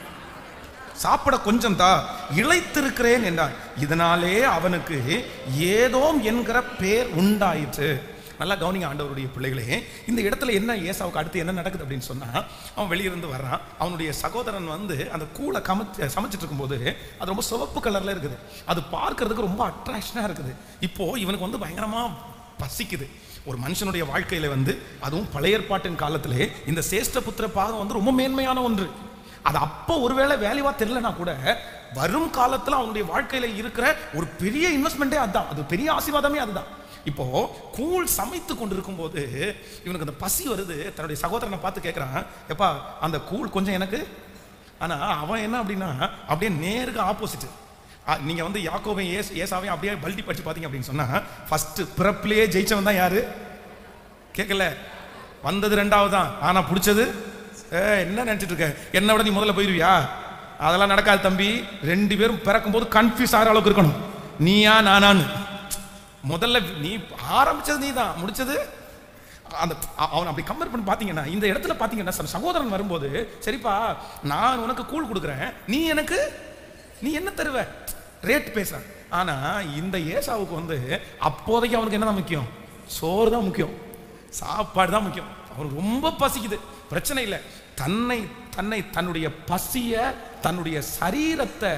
சாப்பிட கொஞ்சம் தா இழைத்திருக்கிறேன் என்றான். இதனாலே அவனுக்கு ஏதோம் என்கிற பேர் உண்டாயிற்று. நல்லா கவனிங்க ஆண்டவருடைய பிள்ளைகளே. இந்த இடத்துல என்ன ஏசாவுக்கு அடுத்து என்ன நடக்குது அப்படின்னு சொன்னா அவன் வெளியிருந்து வர்றான். அவனுடைய சகோதரன் வந்து அந்த கூளை கமச்சு சமைச்சிட்டு இருக்கும்போது அது ரொம்ப சிவப்பு கலர்ல இருக்குது. அது பார்க்கறதுக்கு ரொம்ப அட்ராக்ஷனாக இருக்குது. இப்போ இவனுக்கு வந்து பயங்கரமா பசிக்குது. ஒரு மனுஷனுடைய வாழ்க்கையில வந்து அதுவும் பழைய ஏற்பாட்டின் காலத்திலே இந்த சேஷ்ட புத்திர பாகம் வந்து ரொம்ப மேன்மையான ஒன்று. அது அப்போ ஒருவேளை வேல்யூவா தெரியலனா கூட வரும் காலத்துல அவனுடைய வாழ்க்கையில இருக்கிற ஒரு பெரிய இன்வெஸ்ட்மெண்ட்டே அதுதான். அது பெரிய ஆசீர்வாதமே அதுதான். இப்போ கூழ் சமைத்து கொண்டிருக்கும் போது இவனுக்கு அந்த பசி வருது. தன்னுடைய சகோதரனை பார்த்து கேட்குறான் எப்பா அந்த கூழ் கொஞ்சம் எனக்கு? ஆனால் அவன் என்ன அப்படின்னா அப்படியே நேருக்கு ஆப்போசிட் நீங்கள் வந்து யாக்கோவை ஏஸ் ஏசாவையும் அப்படியே பல்டி படிச்சு பார்த்தீங்க அப்படின்னு சொன்னால் ஃபஸ்ட்டு பிறப்பிலேயே ஜெயிச்சவன் தான் யாரு? கேட்கல வந்தது ரெண்டாவது தான். ஆனால் பிடிச்சது? ஏ என்ன நினச்சிட்டு இருக்க? என்ன விட நீ முதல்ல போயிருவியா? அதெல்லாம் நடக்காது தம்பி. ரெண்டு பேரும் பிறக்கும்போது கன்ஃபியூஸ் ஆகிற அளவுக்கு இருக்கணும். நீயா நானான்னு. முதல்ல நீ ஆரம்பிச்சது நீ தான் முடிச்சது? அந்த அவன் அப்படி கம்பேர் பண்ணி பார்த்தீங்கன்னா இந்த இடத்துல பார்த்தீங்கன்னா சகோதரன் வரும்போது சரிப்பா நான் உனக்கு கூழ் கொடுக்குறேன். நீ எனக்கு நீ என்ன தருவ? ரேட் பேசுறேன். ஆனால் இந்த ஏசாவுக்கு வந்து அப்போதைக்கு அவனுக்கு என்ன தான் முக்கியம்? சோறு தான் முக்கியம். சாப்பாடு தான் முக்கியம். அவனுக்கு ரொம்ப பசிக்குது. பிரச்சனை இல்லை. தன்னை தன்னை தன்னுடைய பசிய தன்னுடைய சரீரத்தை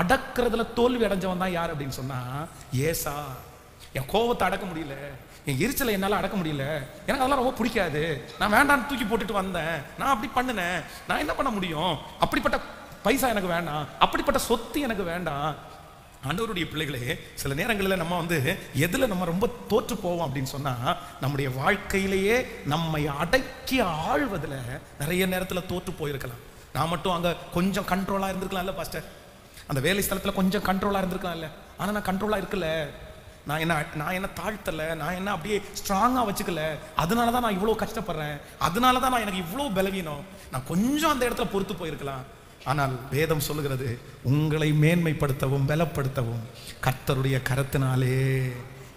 அடக்கிறதுல தோல்வி அடைஞ்சவன் தான் யார் அப்படின்னு சொன்னா ஏசா. என் கோவத்தை அடக்க முடியல. என் எரிச்சலை என்னால் அடக்க முடியல. எனக்கு அதெல்லாம் ரொம்ப பிடிக்காது. நான் வேண்டாம்னு தூக்கி போட்டுட்டு வந்தேன். நான் அப்படி பண்ணினேன். நான் என்ன பண்ண முடியும்? அப்படிப்பட்ட பைசா எனக்கு வேண்டாம். அப்படிப்பட்ட சொத்து எனக்கு வேண்டாம். ஆண்டவருடைய பிள்ளைகளே சில நேரங்களில் நம்ம வந்து எதில் நம்ம ரொம்ப தோற்று போவோம் அப்படின்னு சொன்னால் நம்முடைய வாழ்க்கையிலேயே நம்மை அடக்கி ஆழ்வதில் நிறைய நேரத்தில் தோற்று போயிருக்கலாம். நான் மட்டும் அங்கே கொஞ்சம் கண்ட்ரோலாக இருந்திருக்கலாம்ல பாஸ்டர் அந்த வேலை ஸ்தலத்தில் கொஞ்சம் கண்ட்ரோலாக இருந்திருக்கலாம்ல. ஆனால் நான் கண்ட்ரோலாக இருக்கல. நான் என்ன நான் என்ன தாழ்த்தல நான் என்ன அப்படியே ஸ்ட்ராங்காக வச்சுக்கல அதனால தான் நான் இவ்வளோ கஷ்டப்படுறேன் அதனால தான் நான் எனக்கு இவ்வளோ பலவீனம். நான் கொஞ்சம் அந்த இடத்துல பொறுத்து போயிருக்கலாம். ஆனால் வேதம் சொல்லுகிறது உங்களை மேன்மைப்படுத்தவும் பலப்படுத்தவும் கர்த்தருடைய கரத்தினாலே.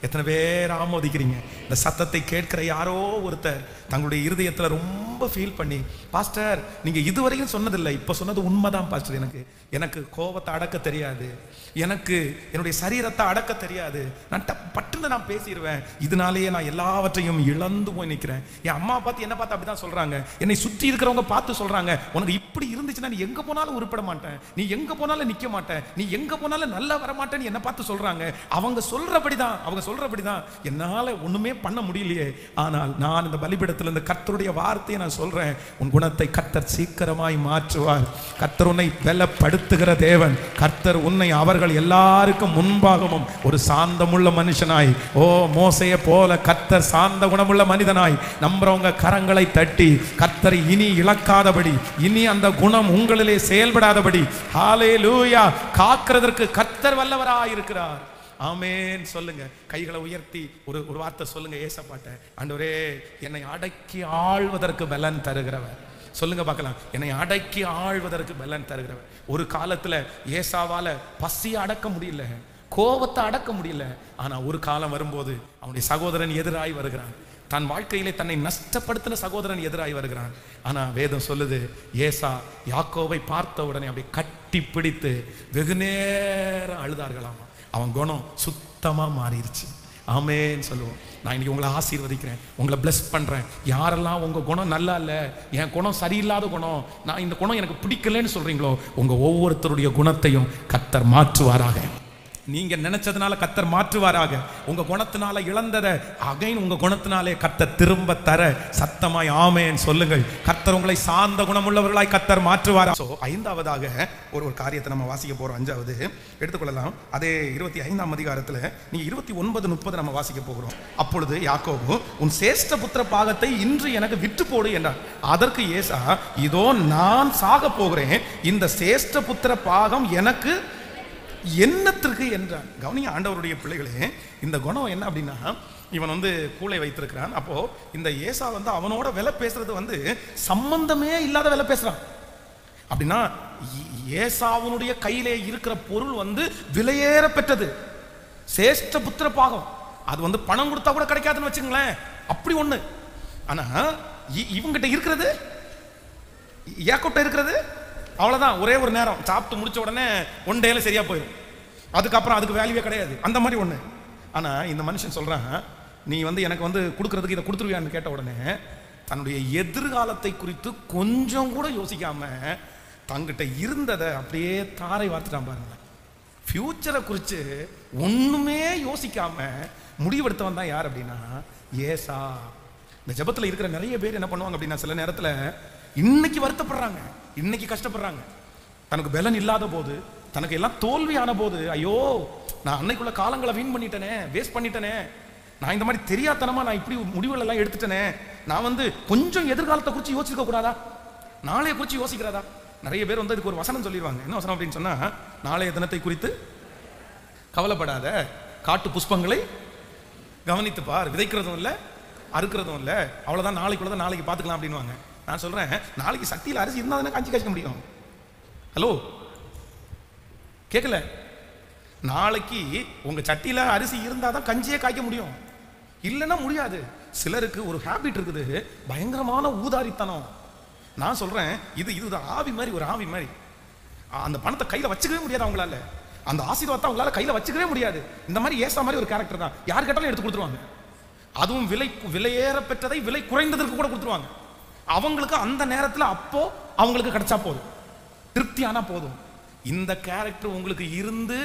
எத்தனை பேர் ஆமோதிக்கிறீங்க? இந்த சத்தத்தை கேட்கிற யாரோ ஒருத்தர் தங்களுடைய இருதயத்தில் ரொம்ப ஃபீல் பண்ணி பாஸ்டர் நீங்கள் இதுவரையும் சொன்னதில்லை இப்போ சொன்னது உண்மைதான் பாஸ்டர் எனக்கு எனக்கு கோபத்தை அடக்க தெரியாது. எனக்கு என்னுடைய சரீரத்தை அடக்க தெரியாது. நான் பட்டுன்னு நான் பேசிடுவேன். இதனாலேயே நான் எல்லாவற்றையும் இழந்து போய் நிற்கிறேன் என் அம்மா பார்த்து என்ன பார்த்து அப்படிதான் சொல்றாங்க. என்னை சுற்றி இருக்கிறவங்க பார்த்து சொல்றாங்க. உனக்கு இப்படி இருந்துச்சுன்னா நீ எங்க போனாலும் உருப்பட மாட்டேன். நீ எங்க போனாலும் நிக்க மாட்டேன். நீ எங்க போனாலும் நல்லா வர மாட்டேன்னு என்ன பார்த்து சொல்றாங்க. அவங்க சொல்றபடிதான் அவங்க சொல்றபடிதான். என்னால ஒண்ணுமே பண்ண முடியலையே. ஆனால் நான் இந்த பலிபீடத்தில் இந்த கர்த்தருடைய வார்த்தையை நான் சொல்றேன். உன் குணத்தை கத்தர் சீக்கிரமாய் மாற்றுவார். கத்தர் உன்னை பலப்படுத்துகிற தேவன். கர்த்தர் உன்னை அவர் அவர்கள் எல்லாருக்கும் முன்பாகவும் ஒரு சாந்தமுள்ள மனுஷனாய் ஓ மோசைய போல கத்தர் சாந்த குணமுள்ள மனிதனாய் நம்புறவங்க கரங்களை தட்டி கத்தர் இனி இழக்காதபடி இனி அந்த குணம் உங்களிலே செயல்படாதபடி ஹாலே லூயா காக்கிறதற்கு கர்த்தர் வல்லவராயிருக்கிறார் ஆமேன். சொல்லுங்க. கைகளை உயர்த்தி ஒரு ஒரு வார்த்தை சொல்லுங்க ஏசப்பாட்ட. ஆண்டவரே என்னை அடக்கி ஆழ்வதற்கு பலன் தருகிறவர். சொல்லுங்க பார்க்கலாம். என்னை அடக்கி ஆள்வதற்கு பலன் தருகிறவர். ஒரு காலத்துல ஏசாவால பசியை அடக்க முடியல கோபத்தை அடக்க முடியல. ஆனா ஒரு காலம் வரும்போது அவனுடைய சகோதரன் எதிராய் வருகிறான். தன் வாழ்க்கையிலே தன்னை நஷ்டப்படுத்தின சகோதரன் எதிராகி வருகிறான். ஆனால் வேதம் சொல்லுது ஏசா யாக்கோவை பார்த்த உடனே அப்படி கட்டி பிடித்து வெகு நேரம் அழுதார்களாமா. அவன் குணம் சுத்தமாக மாறிடுச்சு ஆமேன்னு சொல்லுவோம். நான் இன்னைக்கு உங்களை ஆசீர்வதிக்கிறேன். உங்களை பிளஸ் பண்ணுறேன் யாரெல்லாம் உங்கள் குணம் நல்லா இல்லை என் குணம் சரியில்லாத குணம் நான் இந்த குணம் எனக்கு பிடிக்கலன்னு சொல்கிறீங்களோ உங்கள் ஒவ்வொருத்தருடைய குணத்தையும் கத்தர் மாற்றுவாராக. நீங்க நினைச்சதுனால கத்தர் மாற்றுவாராக. உங்க குணத்தினால இழந்ததை அகைன் உங்க குணத்தினாலே கத்தர் திரும்ப தர சத்தமாய் ஆமேன்னு சொல்லுங்கள். கத்தர் உங்களை சார்ந்த குணமுள்ளவர்களாய் கத்தர் மாற்றுவாரா? சோ ஐந்தாவதாக ஒரு ஒரு காரியத்தை நம்ம வாசிக்க போறோம். அஞ்சாவது எடுத்துக்கொள்ளலாம். அதே இருபத்தி ஐந்தாம் அதிகாரத்துல நீங்க இருபத்தி ஒன்பது முப்பது நம்ம வாசிக்க போகிறோம். அப்பொழுது யாக்கோபு உன் சேஷ்ட புத்திர பாகத்தை இன்று எனக்கு விட்டு போடு என்றார். அதற்கு ஏசா இதோ நான் சாக போகிறேன். இந்த சேஷ்ட புத்திர பாகம் எனக்கு என்னத்திற்கு என்றான் கவனிங்க ஆண்டவருடைய பிள்ளைகளே இந்த குணம் என்ன அப்படின்னா இவன் வந்து கூளை வைத்திருக்கிறான் அப்போ இந்த ஏசா வந்து அவனோட விலை பேசுறது வந்து சம்பந்தமே இல்லாத விலை பேசுறான் அப்படின்னா ஏசாவனுடைய கையிலே இருக்கிற பொருள் வந்து விலையேற பெற்றது சேஷ்ட புத்திர பாகம் அது வந்து பணம் கொடுத்தா கூட கிடைக்காதுன்னு வச்சுங்களேன் அப்படி ஒண்ணு ஆனா இ- இவங்கிட்ட இருக்கிறது ஏக்கோட்ட இருக்கிறது அவ்வளோதான் ஒரே ஒரு நேரம். சாப்பிட்டு முடிச்ச உடனே ஒன் டேல சரியா போயிடும் அதுக்கப்புறம் அதுக்கு வேல்யூவே கிடையாது. அந்த மாதிரி ஒன்று ஆனால் இந்த மனுஷன் சொல்கிறான் நீ வந்து எனக்கு வந்து கொடுக்கறதுக்கு இதை கொடுத்துருவியான்னு கேட்ட உடனே தன்னுடைய எதிர்காலத்தை குறித்து கொஞ்சம் கூட யோசிக்காம தங்கிட்ட இருந்ததை அப்படியே தாரை வார்த்துட்டான் பாருங்களேன். ஃபியூச்சரை குறித்து ஒன்றுமே யோசிக்காம முடிவெடுத்தவன் தான் யார் அப்படின்னா ஏசா. இந்த ஜபத்தில் இருக்கிற நிறைய பேர் என்ன பண்ணுவாங்க அப்படின்னா சில நேரத்தில் இன்னைக்கு வருத்தப்படுறாங்க. இன்னைக்கு கஷ்டப்படுறாங்க. தனக்கு பலன் இல்லாத போது தனக்கு எல்லாம் தோல்வியான போது ஐயோ நான் அன்னைக்குள்ள காலங்களை வீண் பண்ணிட்டேனே வேஸ்ட் பண்ணிட்டேனே. நான் இந்த மாதிரி தெரியாதனமா நான் இப்படி முடிவுகள் எல்லாம் எடுத்துட்டேனே. நான் வந்து கொஞ்சம் எதிர்காலத்தை குறித்து யோசிக்க கூடாதா? நாளைய குறித்து யோசிக்கிறதா? நிறைய பேர் வந்து இதுக்கு ஒரு வசனம் சொல்லிடுவாங்க. என்ன வசனம் அப்படின்னு சொன்னா நாளைய தினத்தை குறித்து கவலைப்படாத. காட்டு புஷ்பங்களை கவனித்து பார். விதைக்கிறதும் இல்லை அறுக்கிறதும் இல்லை. அவ்வளோதான் நாளைக்குள்ளதான் நாளைக்கு பார்த்துக்கலாம் அப்படின்வாங்க நான் சொல்கிறேன் நாளைக்கு சக்தியில் அரிசி இருந்தால் தானே காஞ்சி காய்க்க முடியும். ஹலோ கேட்கல நாளைக்கு உங்கள் சட்டியில் அரிசி இருந்தால் தான் கஞ்சியே காய்க்க முடியும். இல்லைன்னா முடியாது. சிலருக்கு ஒரு ஹேபிட் இருக்குது பயங்கரமான ஊதாரித்தனம். நான் சொல்கிறேன் இது இது ஆவி மாதிரி ஒரு ஆவி மாதிரி. அந்த பணத்தை கையில் வச்சுக்கவே முடியாது அவங்களால. அந்த ஆசீர்வாதத்தை அவங்களால கையில் வச்சுக்கவே முடியாது. இந்த மாதிரி ஏசா மாதிரி ஒரு கேரக்டர் தான். யார் கேட்டாலும் எடுத்து கொடுத்துருவாங்க. அதுவும் விலை விலையேற பெற்றதை விலை குறைந்ததற்கு கூட கொடுத்துருவாங்க. அவங்களுக்கு அந்த நேரத்தில் அப்போ அவங்களுக்கு கிடைச்சா போதும். திருப்தியானா போதும். இந்த கேரக்டர் உங்களுக்கு இருந்து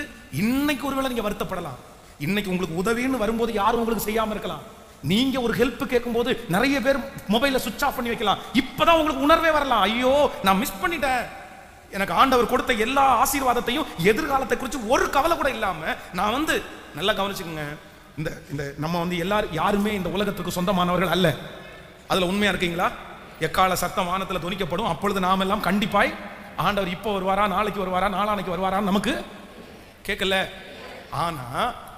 இன்னைக்கு ஒருவேளை நீங்க வருத்தப்படலாம். இன்னைக்கு உங்களுக்கு உதவின்னு வரும்போது யாரும் உங்களுக்கு செய்யாம இருக்கலாம். நீங்க ஒரு ஹெல்ப் கேட்கும்போது நிறைய பேர் மொபைல சுவிட்ச் ஆஃப் பண்ணி வைக்கலாம். இப்பதான் உங்களுக்கு உணர்வே வரலாம். ஐயோ நான் மிஸ் பண்ணிட்டேன். எனக்கு ஆண்டவர் கொடுத்த எல்லா ஆசீர்வாதத்தையும் எதிர்காலத்தை குறித்து ஒரு கவலை கூட இல்லாம நான் வந்து நல்லா கவனிச்சுக்கோங்க. இந்த இந்த நம்ம வந்து எல்லாரும் யாருமே இந்த உலகத்துக்கு சொந்தமானவர்கள் அல்ல. அதுல உண்மையா இருக்கீங்களா? எக்கால சத்தம் வானத்தில் துணிக்கப்படும். அப்பொழுது நாம் எல்லாம் கண்டிப்பாய் ஆண்டவர் இப்போ வருவாரா நாளைக்கு வருவாரா நாளானைக்கு வருவாரான்னு நமக்கு கேட்கல. ஆனா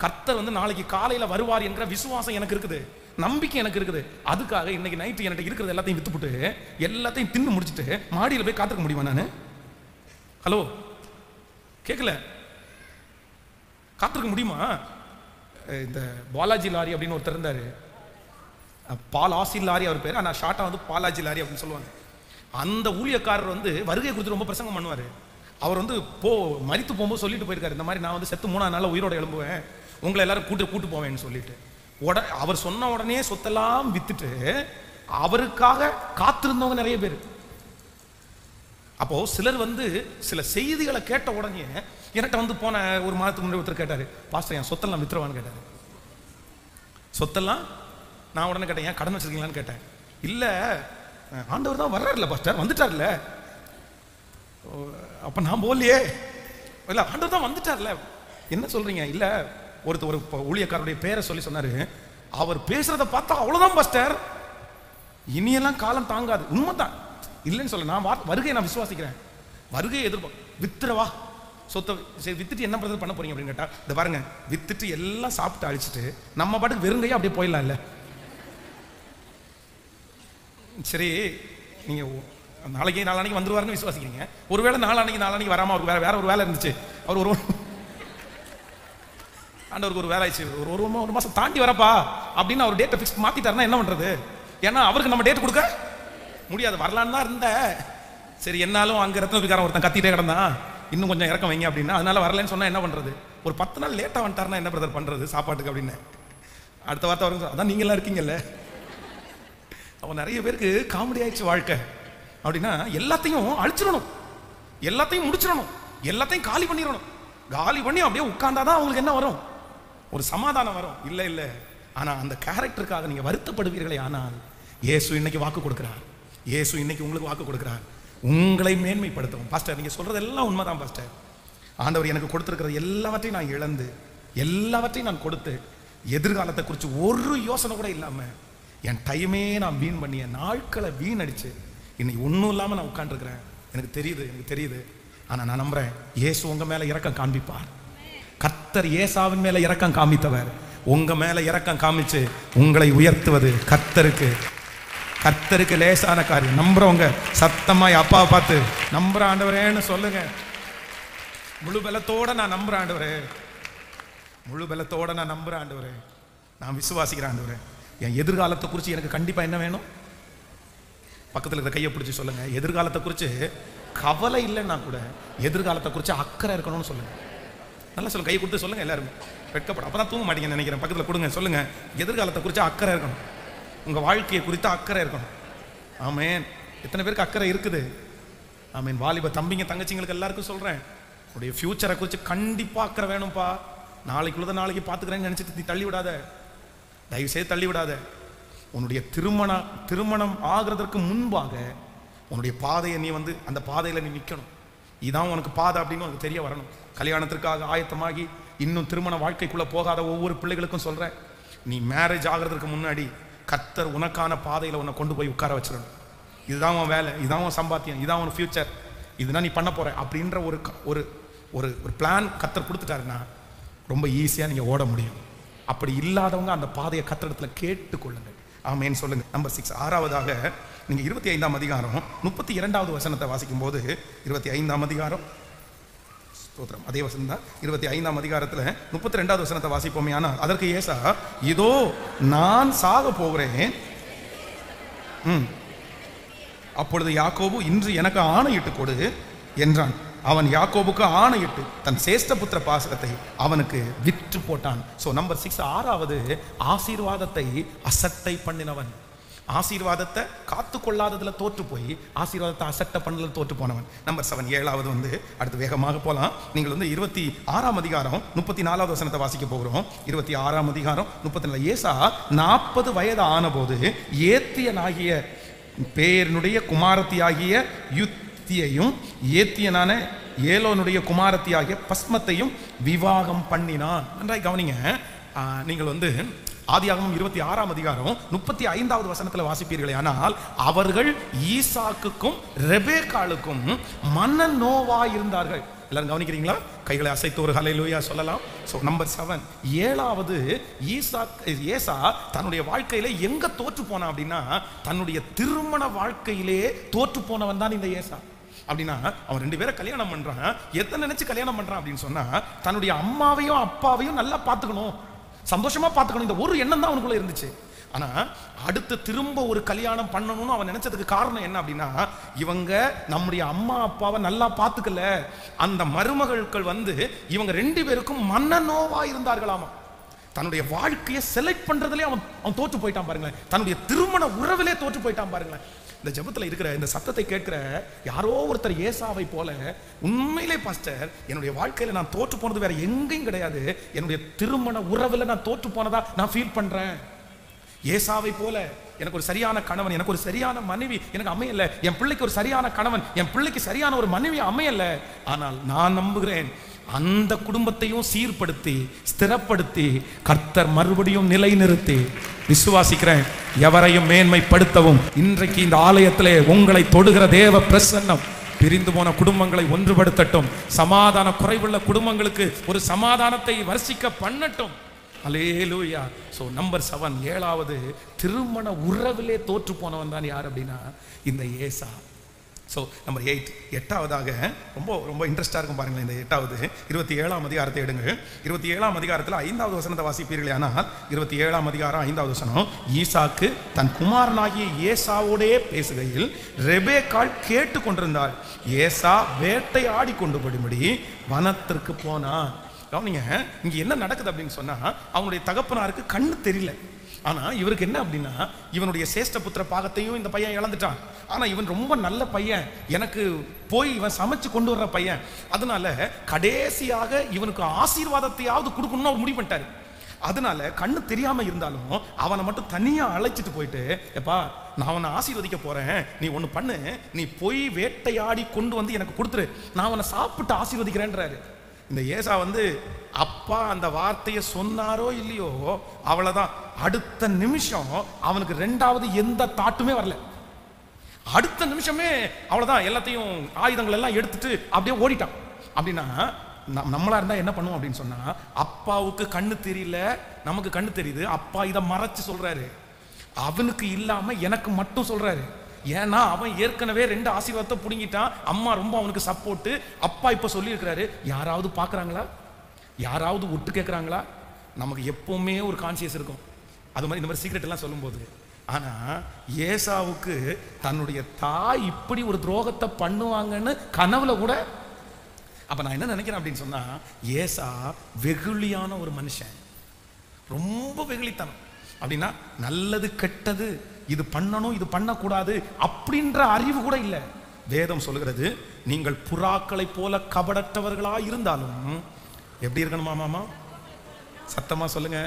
கர்த்தர் வந்து நாளைக்கு காலையில வருவார் என்ற விசுவாசம் எனக்கு இருக்குது. நம்பிக்கை எனக்கு இருக்குது. அதுக்காக இன்னைக்கு நைட்டு என்கிட்ட இருக்கிறது எல்லாத்தையும் வித்துப்புட்டு எல்லாத்தையும் தின்னு முடிச்சுட்டு மாடியில் போய் காத்துக்க முடியுமா நான்? ஹலோ கேட்கல. காத்திருக்க முடியுமா? இந்த பாலாஜி லாரி அப்படின்னு ஒருத்தர் இருந்தார். பால் ஆசில் லாரி அவர் பேர். ஆனால் ஷார்ட்டாக வந்து பாலாஜி லாரி அப்படின்னு சொல்லுவாங்க. அந்த ஊழியக்காரர் வந்து வருகை குறித்து ரொம்ப பிரசங்கம் பண்ணுவார். அவர் வந்து போ மறித்து போகும்போது சொல்லிட்டு போயிருக்காரு. இந்த மாதிரி நான் வந்து செத்து மூணாவது நாளில் உயிரோட எழும்புவேன். உங்களை எல்லாரும் கூட்டு கூட்டு போவேன்னு சொல்லிட்டு. உட அவர் சொன்ன உடனே சொத்தெல்லாம் வித்துட்டு அவருக்காக காத்திருந்தவங்க நிறைய பேர். அப்போ சிலர் வந்து சில செய்திகளை கேட்ட உடனே என்கிட்ட வந்து போன ஒரு மாதத்துக்கு முன்னாடி ஒருத்தர் கேட்டாரு. பாஸ்டர் என் சொத்தெல்லாம் வித்துருவான்னு கேட்டாரு. சொத்தெல்லாம் நான் உடனே கேட்டேன் ஏன் கடன் வச்சிருக்கீங்களான்னு கேட்டேன். இல்லை ஆண்டவர் தான் வர்றாருல பாஸ்டர் வந்துட்டார்ல. ஓ, நான் போகலையே. இல்லை ஆண்டவர் தான் வந்துட்டார்ல. என்ன சொல்றீங்க? இல்லை ஒருத்தர் ஒரு ஊழியக்காரருடைய பேரை சொல்லி சொன்னார். அவர் பேசுறத பார்த்தா அவ்வளோதான் பாஸ்டர் இனியெல்லாம் காலம் தாங்காது. உண்மைதான். இல்லைன்னு சொல்ல நான் வார்- வருகையை நான் விசுவாசிக்கிறேன். வருகையை எதிர்பார்க்க வித்துறவா சொத்தை சரி வித்துட்டு என்ன பண்ணுறது பண்ண போறீங்க? அப்படின்னு கேட்டால் இந்த பாருங்க வித்துட்டு எல்லாம் சாப்பிட்டு அழிச்சிட்டு நம்ம பாட்டுக்கு வெறுங்கையா அப்படியே போயிடலாம் இல்லை சரி நீங்கள் நாளைக்கு நாளானைக்கு வந்துருவாருன்னு விசுவாசிக்கிறீங்க. ஒருவேளை நாளானைக்கு நாளானைக்கு வராம அவருக்கு வேற வேற ஒரு வேலை இருந்துச்சு. அவர் ஒரு ஆண்டவருக்கு ஒரு வேலை ஆயிடுச்சு. ஒரு ஒரு ஒரு மாதம் தாண்டி வரப்பா அப்படின்னு அவர் டேட்டை ஃபிக்ஸ் மாத்திட்டாருன்னா என்ன பண்ணுறது ஏன்னா அவருக்கு நம்ம டேட் கொடுக்க முடியாது. வரலான்னு தான் இருந்த. சரி என்னாலும் அங்கே ரத்னபிக்காரன் ஒருத்தன் கத்திட்டே கிடந்தான். இன்னும் கொஞ்சம் இறக்கம் வைங்க அப்படின்னா. அதனால வரலன்னு சொன்னால் என்ன பண்ணுறது ஒரு பத்து நாள் லேட்டாக வந்துட்டாருன்னா என்ன பிரதர் பண்ணுறது சாப்பாட்டுக்கு அப்படின்னு. அடுத்த வார்த்தை வரும் அதான் நீங்களாம் இருக்கீங்கல்ல. அவன் நிறைய பேருக்கு காமெடி ஆயிடுச்சு வாழ்க்கை. அப்படின்னா எல்லாத்தையும் அழிச்சிடணும். எல்லாத்தையும் முடிச்சிடணும். எல்லாத்தையும் காலி பண்ணிடணும். காலி பண்ணி அப்படியே உட்காந்தாதான் அவங்களுக்கு என்ன வரும்? ஒரு சமாதானம் வரும். இல்லை இல்லை. ஆனால் அந்த கேரக்டருக்காக நீங்கள் வருத்தப்படுவீர்களே ஆனால் இயேசு இன்னைக்கு வாக்கு கொடுக்குறார். இயேசு இன்னைக்கு உங்களுக்கு வாக்கு கொடுக்குறார். உங்களை மேன்மைப்படுத்தவும். பாஸ்டர் நீங்க சொல்றதெல்லாம் உண்மைதான் பாஸ்டர் ஆண்டவர் எனக்கு கொடுத்திருக்கிறது எல்லாவற்றையும் நான் இழந்து எல்லாவற்றையும் நான் கொடுத்து எதிர்காலத்தை குறித்து ஒரு யோசனை கூட இல்லாமல் என் டைமே நான் வீண் பண்ணி என் நாட்களை வீணடிச்சு இன்னைக்கு ஒன்றும் இல்லாமல் நான் உட்காந்துருக்கிறேன் எனக்கு தெரியுது எனக்கு தெரியுது. ஆனால் நான் நம்புறேன் இயேசு உங்கள் மேலே இறக்கம் காண்பிப்பார். கர்த்தர் ஏசாவின் மேலே இறக்கம் காமித்தவர் உங்கள் மேலே இறக்கம் காமிச்சு உங்களை உயர்த்துவது கர்த்தருக்கு. கர்த்தருக்கு லேசான காரியம். நம்புறவங்க சத்தமா அப்பாவை பார்த்து நம்புற ஆண்டவரேன்னு சொல்லுங்க. முழு பலத்தோட நான் நம்புற ஆண்டவரே. முழு பலத்தோட நான் நம்புற ஆண்டவரே. நான் விசுவாசிக்கிற ஆண்டவரே. என் எதிர்காலத்தை குறித்து எனக்கு கண்டிப்பா என்ன வேணும்? பக்கத்தில் இருக்கிற கையை பிடிச்சி சொல்லுங்க. எதிர்காலத்தை குறித்து கவலை இல்லைன்னா கூட எதிர்காலத்தை குறித்து அக்கறை இருக்கணும்னு சொல்லுங்கள் நல்லா சொல்லுங்கள் கை கொடுத்து சொல்லுங்க எல்லாரும். வெட்கப்படும். அப்பதான் தூங்க மாட்டீங்கன்னு நினைக்கிறேன். பக்கத்தில் கொடுங்க சொல்லுங்க. எதிர்காலத்தை குறித்து அக்கறை இருக்கணும். உங்க வாழ்க்கையை குறித்து அக்கறை இருக்கணும். ஆமேன். எத்தனை பேருக்கு அக்கறை இருக்குது? ஆமீன். வாலிப தம்பிங்க தங்கச்சிங்களுக்கு எல்லாருக்கும் சொல்றேன். உடைய ஃப்யூச்சரை குறித்து கண்டிப்பா அக்கறை வேணும்ப்பா நாளைக்குள்ளதை நாளைக்கு பார்த்துக்கிறேன்னு நினைச்சிட்டு தள்ளி விடாத. தயவு செய்து தள்ளி விடாத உன்னுடைய திருமண திருமணம் ஆகிறதற்கு முன்பாக உன்னுடைய பாதையை நீ வந்து அந்த பாதையில் நீ நிற்கணும் இதுதான் உனக்கு பாதை அப்படின்னு உனக்கு தெரிய வரணும். கல்யாணத்திற்காக ஆயத்தமாகி இன்னும் திருமண வாழ்க்கைக்குள்ளே போகாத ஒவ்வொரு பிள்ளைகளுக்கும் சொல்கிறேன் நீ மேரேஜ் ஆகிறதுக்கு முன்னாடி கத்தர் உனக்கான பாதையில் உன்னை கொண்டு போய் உட்கார வச்சிடணும். இதுதான் உன் வேலை இதுதான் உன் சம்பாத்தியம் இதுதான் உன் ஃபியூச்சர் இதுதான் நீ பண்ண போகிற அப்படின்ற ஒரு க- ஒரு ஒரு ஒரு பிளான் கத்தர் கொடுத்துட்டாருன்னா ரொம்ப ஈஸியாக நீங்கள் ஓட முடியும். அப்படி இல்லாதவங்க அந்த பாதையை கத்திரத்துல கேட்டுக்கொள்ளுங்கள். ஆமேன்னு சொல்லுங்க. நம்பர் சிக்ஸ் ஆறாவதாக நீங்க இருபத்தி ஐந்தாம் அதிகாரம் முப்பத்தி இரண்டாவது வசனத்தை வாசிக்கும் போது இருபத்தி ஐந்தாம் அதிகாரம். ஸ்தோத்திரம். அதே வசனம் தான். இருபத்தி ஐந்தாம் அதிகாரத்தில் முப்பத்தி ரெண்டாவது வசனத்தை வாசிப்போமே. ஆனால் அதற்கு ஏசா இதோ நான் சாக போகிறேன். ம். அப்பொழுது யாக்கோபு இன்று எனக்கு ஆணையிட்டு கொடு என்றான். அவன் யாக்கோபுக்கு ஆணையிட்டு தன் சேஷ்டபுத்திர பாசகத்தை அவனுக்கு விற்று போட்டான். ஸோ நம்பர் சிக்ஸ் ஆறாவது ஆசீர்வாதத்தை அசட்டை பண்ணினவன். ஆசீர்வாதத்தை காத்து கொள்ளாததுல தோற்று போய் ஆசீர்வாதத்தை அசட்டை பண்ணல தோற்று போனவன். நம்பர் செவன் ஏழாவது வந்து அடுத்து வேகமாக போகலாம் நீங்கள் வந்து இருபத்தி ஆறாம் அதிகாரம் முப்பத்தி நாலாவது வசனத்தை வாசிக்க போகிறோம். இருபத்தி ஆறாம் அதிகாரம் முப்பத்தி நாலு. ஏசா நாற்பது வயது ஆனபோது ஏத்தியனாகிய பேரனுடைய குமாரத்தியாகிய யுத்தியையும் ஏத்தியனான ஏலோனுடைய குமாரத்தியாகிய பஸ்மத்தையும் விவாகம் பண்ணினான். நன்றாய் கவனிங்க. நீங்கள் வந்து ஆதியாகமம் இருபத்தி ஆறாம் அதிகாரம் முப்பத்தி ஐந்தாவது வசனத்துல வாசிப்பீர்களே. ஆனால் அவர்கள் ஈசாக்குக்கும் ரெபேக்காளுக்கும் மன்ன நோவா இருந்தார்கள். எல்லாரும் கவனிக்கிறீங்களா? கைகளை அசைத்து ஒரு ஹலையிலூயா சொல்லலாம். ஸோ நம்பர் செவன் ஏழாவது ஈசா ஏசா தன்னுடைய வாழ்க்கையில எங்க தோற்று போனான் அப்படின்னா தன்னுடைய திருமண வாழ்க்கையிலே தோற்று போனவன் தான் இந்த ஏசா. அப்படின்னா அவன் ரெண்டு பேரை கல்யாணம் பண்றான். எத்தனை நினைச்சு கல்யாணம் பண்றான் அப்படின்னு சொன்னா தன்னுடைய அம்மாவையும் அப்பாவையும் நல்லா பார்த்துக்கணும். சந்தோஷமா பார்த்துக்கணும். இந்த ஒரு எண்ணம் தான் அவனுக்குள்ள இருந்துச்சு. ஆனா அடுத்து திரும்ப ஒரு கல்யாணம் பண்ணணும்னு அவன் நினைச்சதுக்கு காரணம் என்ன அப்படின்னா இவங்க நம்முடைய அம்மா அப்பாவை நல்லா பார்த்துக்கல. அந்த மருமகள்கள் வந்து இவங்க ரெண்டு பேருக்கும் மன்னனோவா இருந்தார்களாமா. தன்னுடைய வாழ்க்கையை செலக்ட் பண்றதுலேயே அவன் அவன் தோற்று போயிட்டான் பாருங்களேன். தன்னுடைய திருமண உறவிலே தோற்று போயிட்டான் பாருங்களேன். இந்த ஜபத்தில் இருக்கிற இந்த சத்தத்தை கேட்கிற யாரோ ஒருத்தர் ஏசாவை போல உண்மையிலே பாஸ்டர் என்னுடைய வாழ்க்கையில நான் தோற்று போனது வேற எங்கேயும் கிடையாது. என்னுடைய திருமண உறவில் நான் தோற்று போனதா நான் ஃபீல் பண்றேன். ஏசாவை போல எனக்கு ஒரு சரியான கணவன் எனக்கு ஒரு சரியான மனைவி எனக்கு அமையல. என் பிள்ளைக்கு ஒரு சரியான கணவன் என் பிள்ளைக்கு சரியான ஒரு மனைவி அமையல. ஆனால் நான் நம்புகிறேன் அந்த குடும்பத்தையும் சீர்படுத்தி ஸ்திரப்படுத்தி கர்த்தர் மறுபடியும் நிலை நிறுத்தி விசுவாசிக்கிறேன் எவரையும் மேன்மைப்படுத்தவும் இன்றைக்கு இந்த ஆலயத்திலே உங்களை தொடுகிற தேவ பிரசன்னம் பிரிந்து போன குடும்பங்களை ஒன்றுபடுத்தட்டும் சமாதான குறைவுள்ள குடும்பங்களுக்கு ஒரு சமாதானத்தை வரிசிக்க பண்ணட்டும். அலேலூயா ஸோ நம்பர் செவன் ஏழாவது திருமண உறவிலே தோற்று போனவன் தான் யார் அப்படின்னா இந்த ஏசா. ஸோ நம்பர் எயிட் எட்டாவதாக ரொம்ப ரொம்ப இன்ட்ரெஸ்டாக இருக்கும் பாருங்களேன் இந்த எட்டாவது. இருபத்தி ஏழாம் அதிகாரத்தை எடுங்க இருபத்தி ஏழாம் அதிகாரத்தில் ஐந்தாவது வசனத்தை வாசிப்பீர்களே ஆனால் இருபத்தி ஏழாம் அதிகாரம் ஐந்தாவது வசனம் ஈசாக்கு தன் குமாரனாகிய ஏசாவோடே பேசுகையில் ரெபேக்கால் கேட்டு கொண்டிருந்தாள் ஏசா வேட்டையாடி கொண்டு படும்படி வனத்திற்கு போனான். கவனிங்க இங்கே என்ன நடக்குது அப்படின்னு சொன்னால் அவனுடைய தகப்பனாருக்கு கண்ணு தெரியல. ஆனால் இவருக்கு என்ன அப்படின்னா இவனுடைய சேஷ்ட புத்திர பாகத்தையும் இந்த பையன் இழந்துட்டான். ஆனால் இவன் ரொம்ப நல்ல பையன். எனக்கு போய் இவன் சமைச்சு கொண்டு வர்ற பையன். அதனால கடைசியாக இவனுக்கு ஆசீர்வாதத்தையாவது கொடுக்கணும்னு அவர் முடிவு பண்ணிட்டாரு. அதனால கண்ணு தெரியாம இருந்தாலும் அவனை மட்டும் தனியா அழைச்சிட்டு போயிட்டு எப்பா நான் அவனை ஆசீர்வதிக்க போறேன். நீ ஒன்று பண்ணு. நீ போய் வேட்டையாடி கொண்டு வந்து எனக்கு கொடுத்துரு. நான் அவனை சாப்பிட்டு ஆசீர்வதிக்கிறேன்றாரு. இந்த ஏசா வந்து அப்பா அந்த வார்த்தையை சொன்னாரோ இல்லையோ அவ்வளோதான் அடுத்த நிமிஷம் அவனுக்கு ரெண்டாவது எந்த தாட்டுமே வரல. அடுத்த நிமிஷமே அவ்வளோதான் எல்லாத்தையும் ஆயுதங்கள் எல்லாம் எடுத்துட்டு அப்படியே ஓடிட்டான். அப்படின்னா நம்- நம்மளா இருந்தா என்ன பண்ணுவோம் அப்படின்னு சொன்னா அப்பாவுக்கு கண்ணு தெரியல நமக்கு கண்ணு தெரியுது அப்பா இதை மறைச்சு சொல்றாரு. அவனுக்கு இல்லாம எனக்கு மட்டும் சொல்றாரு. ஏன்னா அவன் ஏற்கனவே ரெண்டு ஆசீர்வாதத்தை பிடுங்கிட்டான். அம்மா ரொம்ப அவனுக்கு சப்போர்ட்டு அப்பா இப்போ சொல்லியிருக்கிறாரு யாராவது பார்க்குறாங்களா யாராவது ஒட்டு கேட்குறாங்களா நமக்கு எப்போவுமே ஒரு கான்சியஸ் இருக்கும். அது மாதிரி இந்த மாதிரி சீக்ரெட் எல்லாம் சொல்லும்போது. ஆனால் ஏசாவுக்கு தன்னுடைய தாய் இப்படி ஒரு துரோகத்தை பண்ணுவாங்கன்னு கனவுல கூட அப்போ நான் என்ன நினைக்கிறேன் அப்படின்னு சொன்னால் ஏசா வெகுளியான ஒரு மனுஷன். ரொம்ப வெகுளித்தனம். அப்படின்னா நல்லது கெட்டது இது பண்ணணும் இது பண்ணக்கூடாது அப்படின்ற அறிவு கூட இல்லை. வேதம் சொல்லுகிறது நீங்கள் புறாக்களைப் போல கபடற்றவர்களா இருந்தாலும் எப்படி இருக்கணுமா மாமா? சத்தமா சொல்லுங்க.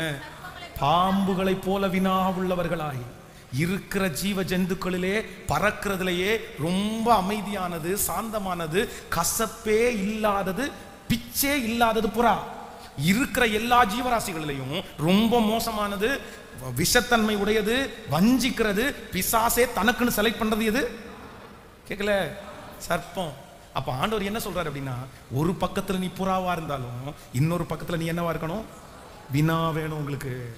பாம்புகளைப் போல வினா உள்ளவர்களாய் இருக்கிற ஜீவ ஜந்துக்களிலே பறக்கிறதுலையே ரொம்ப அமைதியானது சாந்தமானது கசப்பே இல்லாதது பிச்சே இல்லாதது புறா. இருக்கிற எல்லா ஜீவராசிகளிலையும் ரொம்ப மோசமானது விஷத்தன்மை உடையது வஞ்சிக்கிறது பிசாசே தனக்குன்னு செலக்ட் பண்றது எது? கேட்கல சர்ப்பம். அப்ப ஆண்டவர் என்ன சொல்றாரு அப்படின்னா ஒரு பக்கத்துல நீ புறாவா இருந்தாலும் இன்னொரு பக்கத்துல நீ என்னவா இருக்கணும்? வினா வேணும் உங்களுக்கு.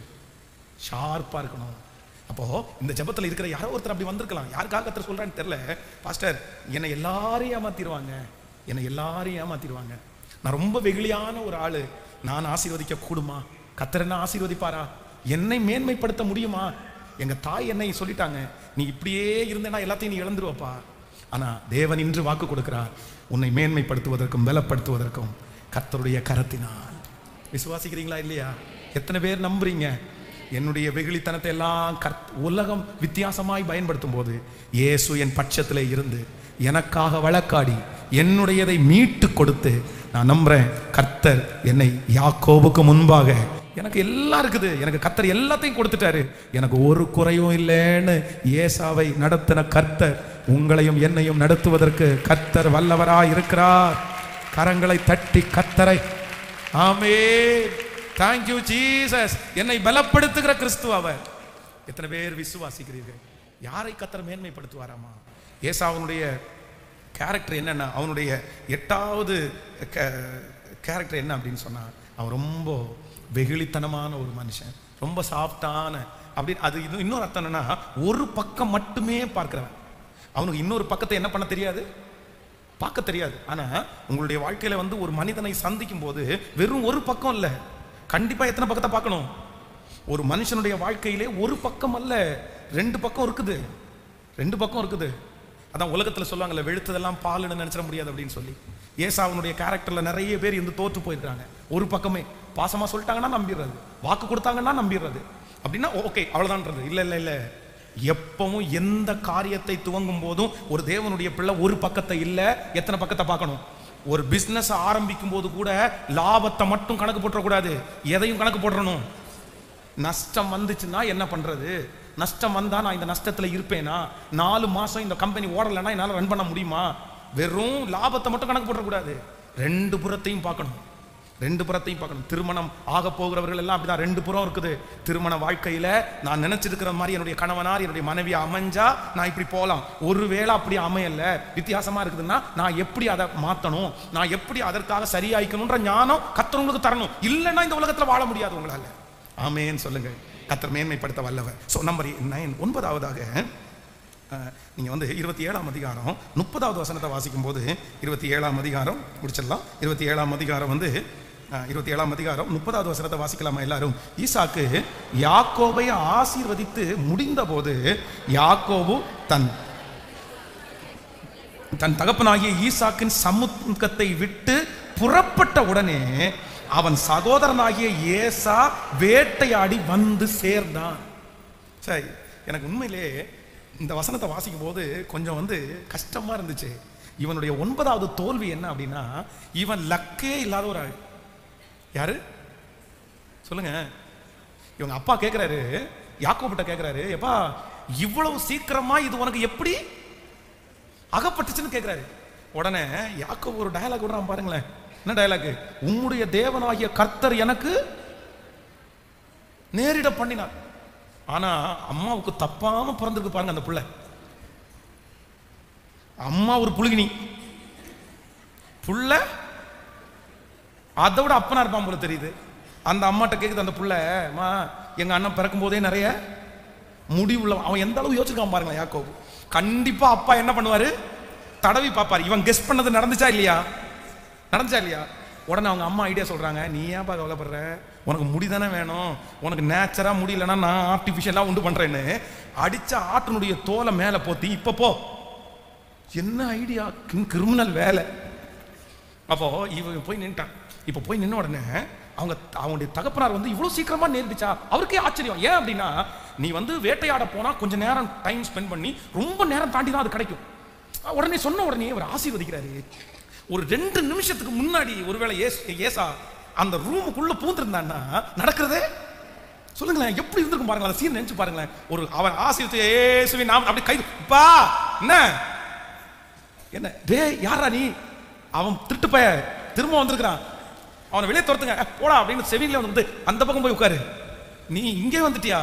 ஷார்ப்பா இருக்கணும். அப்போ இந்த ஜபத்தில் இருக்கிற யாரோ ஒருத்தர் அப்படி வந்திருக்கலாம். யாருக்காக கத்தர் சொல்றான்னு தெரியல. பாஸ்டர் என்னை எல்லாரையும் ஏமாத்திடுவாங்க என்னை எல்லாரையும் ஏமாத்திடுவாங்க நான் ரொம்ப வெகுளியான ஒரு ஆள். நான் ஆசீர்வதிக்க கூடுமா கத்தர் என்ன ஆசீர்வதிப்பாரா? என்னை மேன்மைப்படுத்த முடியுமா? எங்கள் தாய் என்னை சொல்லிட்டாங்க நீ இப்படியே இருந்தேன்னா எல்லாத்தையும் நீ இழந்துருவப்பா. ஆனால் தேவன் இன்று வாக்கு கொடுக்கிறார் உன்னை மேன்மைப்படுத்துவதற்கும் பலப்படுத்துவதற்கும் கர்த்தருடைய கரத்தினால். விசுவாசிக்கிறீங்களா இல்லையா? எத்தனை பேர் நம்புறீங்க? என்னுடைய வெகுளித்தனத்தை எல்லாம் கர்த் உலகம் வித்தியாசமாய் பயன்படுத்தும் போது இயேசு என் பட்சத்தில் இருந்து எனக்காக வழக்காடி என்னுடையதை மீட்டு கொடுத்து நான் நம்புறேன் கர்த்தர் என்னை யாக்கோவுக்கு முன்பாக எனக்கு எல்லாம் இருக்குது. எனக்கு கர்த்தர் எல்லாத்தையும் கொடுத்துட்டாரு. எனக்கு ஒரு குறையும் இல்லைன்னு ஏசாவை நடத்தின கர்த்தர் உங்களையும் என்னையும் நடத்துவதற்கு கர்த்தர் வல்லவராய் இருக்கிறார். கரங்களை தட்டி கத்தரை ஆமே தேங்க்யூ ஜீசஸ் என்னை பலப்படுத்துகிற கிறிஸ்துவ அவர். எத்தனை பேர் விசுவாசிக்கிறீர்கள்? யாரை கத்தர் மேன்மைப்படுத்துவாராமா? ஏசாவனுடைய கேரக்டர் என்னென்னா அவனுடைய எட்டாவது கேரக்டர் என்ன அப்படின்னு சொன்னால் அவன் ரொம்ப வெகுளித்தனமான ஒரு மனுஷன். ரொம்ப சாஃப்டான அப்படின்னு அது இது இன்னொரு அர்த்தம் என்னன்னா ஒரு பக்கம் மட்டுமே பார்க்குறவன். அவனுக்கு இன்னொரு பக்கத்தை என்ன பண்ண தெரியாது? பார்க்க தெரியாது. ஆனால் உங்களுடைய வாழ்க்கையில் வந்து ஒரு மனிதனை சந்திக்கும் போது வெறும் ஒரு பக்கம் இல்லை. கண்டிப்பாக எத்தனை பக்கத்தை பார்க்கணும்? ஒரு மனுஷனுடைய வாழ்க்கையிலே ஒரு பக்கம் அல்ல. ரெண்டு பக்கம் இருக்குது. ரெண்டு பக்கம் இருக்குது. அதான் உலகத்தில் சொல்லுவாங்கல்ல வெளுத்ததெல்லாம் பாலுன்னு நினச்சிட முடியாது அப்படின்னு சொல்லி. ஏசாவனுடைய கேரக்டரில் நிறைய பேர் இருந்து தோற்று போயிருக்காங்க ஒரு பக்கமே. பாசமாக சொல்லிட்டாங்கன்னா நம்பிடுறது. வாக்கு கொடுத்தாங்கன்னா நம்பிடுறது. அப்படின்னா ஓகே அவ்வளோதான்றது இல்லை இல்லை இல்லை. எப்பவும் எந்த காரியத்தை துவங்கும் போதும் ஒரு தேவனுடைய பிள்ளை ஒரு பக்கத்தை இல்லை எத்தனை பக்கத்தை பார்க்கணும்? ஒரு பிஸ்னஸ் ஆரம்பிக்கும் போது கூட லாபத்தை மட்டும் கணக்கு போட்டுறக்கூடாது. எதையும் கணக்கு போட்டுறணும். நஷ்டம் வந்துச்சுன்னா என்ன பண்றது? நஷ்டம் வந்தால் நான் இந்த நஷ்டத்தில் இருப்பேனா? நாலு மாதம் இந்த கம்பெனி ஓடலைன்னா என்னால் ரன் பண்ண முடியுமா? வெறும் லாபத்தை மட்டும் கணக்கு போட்டுறக்கூடாது. ரெண்டு புறத்தையும் பார்க்கணும். ரெண்டு புறத்தையும் பார்க்கணும். திருமணம் ஆக போகிறவர்கள் எல்லாம் அப்படிதான். ரெண்டு புறம் இருக்குது. திருமண வாழ்க்கையில் நான் நினைச்சிருக்கிற மாதிரி என்னுடைய கணவனார் என்னுடைய மனைவி அமைஞ்சா நான் இப்படி போகலாம் ஒருவேளை அப்படி அமையல வித்தியாசமாக இருக்குதுன்னா நான் எப்படி அதை மாற்றணும் நான் எப்படி அதற்காக சரியாயிக்கணுன்ற ஞானம் கத்தவங்களுக்கு தரணும். இல்லைன்னா இந்த உலகத்தில் வாழ முடியாது உங்களால். ஆமேன்னு சொல்லுங்கள் கத்தர் மேன்மைப்படுத்த வல்லவர். ஸோ நம்பர் நைன் ஒன்பதாவதாக நீங்கள் வந்து இருபத்தி ஏழாம் அதிகாரம் முப்பதாவது வசனத்தை வாசிக்கும் போது இருபத்தி ஏழாம் அதிகாரம் முடிச்சிடலாம். இருபத்தி ஏழாம் அதிகாரம் வந்து இருபத்தி ஏழாம் அதிகாரம் முப்பதாவது வசனத்தை வாசிக்கலாமா எல்லாரும்? ஈசாக்கு யாக்கோபை ஆசீர்வதித்து முடிந்த போது யாக்கோபு தன் தன் தகப்பனாகிய ஈசாக்கின் சமூகத்தை விட்டு புறப்பட்ட உடனே அவன் சகோதரனாகிய ஏசா வேட்டையாடி வந்து சேர்ந்தான். சரி எனக்கு உண்மையிலே இந்த வசனத்தை வாசிக்கும் போது கொஞ்சம் வந்து கஷ்டமா இருந்துச்சு. இவனுடைய ஒன்பதாவது தோல்வி என்ன அப்படின்னா இவன் லக்கே இல்லாத ஒரு ஆள். யாரு? சொல்லுங்க. இவங்க அப்பா கேட்கிறாரு யாக்கோபிட்ட கேட்கிறாரு எப்பா இவ்வளவு சீக்கிரமா இது உனக்கு எப்படி அகப்பட்டுச்சுன்னு கேட்கிறாரு உடனே யாக்கோ ஒரு டயலாக் விடுறான் பாருங்களேன். என்ன டயலாக் உம்முடைய தேவனாகிய கர்த்தர் எனக்கு நேரிட பண்ணினார். ஆனா அம்மாவுக்கு தப்பாம பிறந்திருக்கு பாருங்க அந்த புள்ள. அம்மா ஒரு புழுகினி. புள்ள அதை விட அப்பனா இருப்பான் போல தெரியுது. அந்த அம்மாட்ட கேக்குது அந்த புள்ள அம்மா எங்க அண்ணன் பிறக்கும் போதே நிறைய முடிவுள்ள உள்ள அவன் எந்த அளவு யோசிச்சிருக்கான் பாருங்களேன் யாக்கோபு கண்டிப்பா அப்பா என்ன பண்ணுவாரு? தடவி பார்ப்பார். இவன் கெஸ் பண்ணது நடந்துச்சா இல்லையா? நடந்துச்சா இல்லையா? உடனே அவங்க அம்மா ஐடியா சொல்கிறாங்க நீ ஏன்ப்பா கவலைப்படுற? உனக்கு முடி தானே வேணும். உனக்கு நேச்சராக முடியலன்னா நான் ஆர்டிஃபிஷியலாக உண்டு பண்ணுறேன்னு அடித்த ஆட்டினுடைய தோலை மேலே போத்தி இப்போ போ. என்ன ஐடியா கிரிமினல் வேலை. அப்போது இவன் போய் நின்ட்டான். இப்போ போய் நின்ன உடனே அவங்க அவங்களுடைய தகப்பனார் வந்து இவ்வளோ சீக்கிரமாக நேர்ந்துச்சா? அவருக்கே ஆச்சரியம். ஏன் அப்படின்னா நீ வந்து வேட்டையாட போனால் கொஞ்சம் நேரம் டைம் ஸ்பெண்ட் பண்ணி ரொம்ப நேரம் தாண்டி தான் அது கிடைக்கும். உடனே சொன்ன உடனே அவர் ஆசீர்வதிக்கிறாரு. ஒரு ரெண்டு நிமிஷத்துக்கு முன்னாடி ஒருவேளை ஏசா அந்த ரூமுக்குள்ள பூந்திருந்தான்னா நடக்கிறதே? சொல்லுங்களேன் எப்படி இருந்திருக்கும் பாருங்களேன் சீன் நினைச்சு பாருங்களேன். ஒரு அவன் ஆசீர்வதித்து ஏசுவி நாம் அப்படி கை பா என்ன? என்ன? டேய் யாரா நீ? அவன் திருட்டு பய திரும்ப வந்திருக்கிறான். அவனை வெளியே துரத்துங்க. போடா அப்படின்னு செவில வந்து அந்த பக்கம் போய் உட்காரு. நீ இங்கே வந்துட்டியா?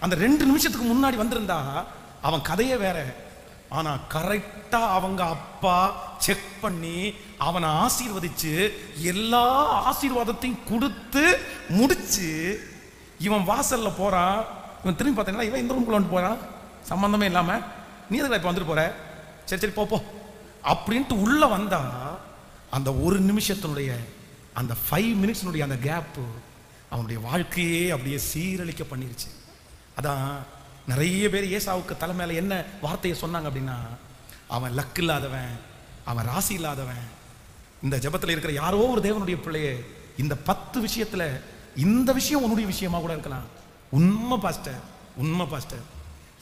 அந்த ரெண்டு நிமிஷத்துக்கு முன்னாடி வந்திருந்தா அவன் கதையே வேற. ஆனால் கரெக்டாக அவங்க அப்பா செக் பண்ணி அவனை ஆசீர்வதிச்சு எல்லா ஆசீர்வாதத்தையும் கொடுத்து முடிச்சு இவன் வாசலில் போகிறான் இவன் திரும்பி பார்த்தீங்கன்னா இவன் இந்த ரூம்குள்ள வந்து போகிறான் சம்மந்தமே இல்லாமல் நீ எதுக்கு இப்போ வந்துட்டு போகிற சரி சரி போப்போ அப்படின்ட்டு உள்ளே வந்தா அந்த ஒரு நிமிஷத்தினுடைய அந்த ஃபைவ் மினிட்ஸ்னுடைய அந்த கேப்பு அவனுடைய வாழ்க்கையே அப்படியே சீரழிக்க பண்ணிருச்சு. அதான் நிறைய பேர் ஏசாவுக்கு தலை என்ன வார்த்தையை சொன்னாங்க அப்படின்னா அவன் லக் இல்லாதவன் அவன் ராசி இல்லாதவன் இந்த ஜபத்தில் இருக்கிற யாரோ ஒரு தேவனுடைய பிள்ளையே இந்த பத்து விஷயத்தில் இந்த விஷயம் உன்னுடைய விஷயமா கூட இருக்கலாம். உண்மை பாஸ்டர் உண்மை பாஸ்டர்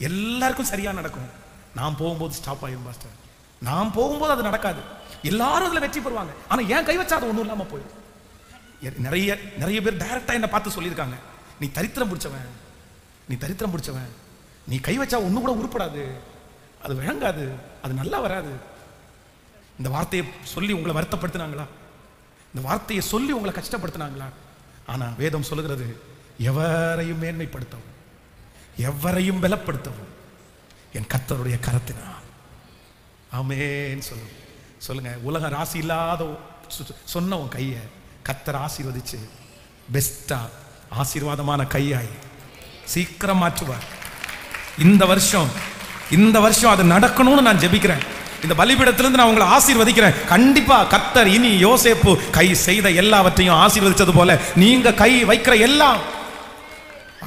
எல்லாருக்கும் சரியாக நடக்கும். நான் போகும்போது ஸ்டாப் ஆயிடும் பாஸ்டர் நான் போகும்போது அது நடக்காது. எல்லாரும் அதில் வெற்றி பெறுவாங்க. ஆனால் ஏன் கை வச்சா அது ஒன்றும் இல்லாமல் போயிடும் நிறைய நிறைய பேர் டைரக்டாக என்னை பார்த்து சொல்லியிருக்காங்க. நீ தரித்திரம் பிடிச்சவன். நீ தரித்திரம் பிடிச்சவன். நீ கை வச்சா ஒன்று கூட உருப்படாது. அது விளங்காது. அது நல்லா வராது. இந்த வார்த்தையை சொல்லி உங்களை வருத்தப்படுத்தினாங்களா? இந்த வார்த்தையை சொல்லி உங்களை கஷ்டப்படுத்தினாங்களா? ஆனால் வேதம் சொல்லுகிறது எவரையும் மேன்மைப்படுத்தவும் எவரையும் பலப்படுத்தவும் என் கத்தருடைய கரத்தினா ஆமேன்னு சொல்லு சொல்லுங்க. உலக ராசி இல்லாத சொ- சொன்ன உன் கையை கத்தரை ஆசீர்வதிச்சு பெஸ்டா ஆசீர்வாதமான கையாய் சீக்கிரம் மாற்றுவார். இந்த வருஷம் இந்த வருஷம் அது நடக்கணும்னு நான் ஜெபிக்கிறேன். இந்த பலிபீடத்திலிருந்து நான் உங்களை ஆசீர்வதிக்கிறேன். கண்டிப்பா கத்தர் இனி யோசேப்பு கை செய்த எல்லாவற்றையும் ஆசீர்வதிச்சது போல நீங்க கை வைக்கிற எல்லாம்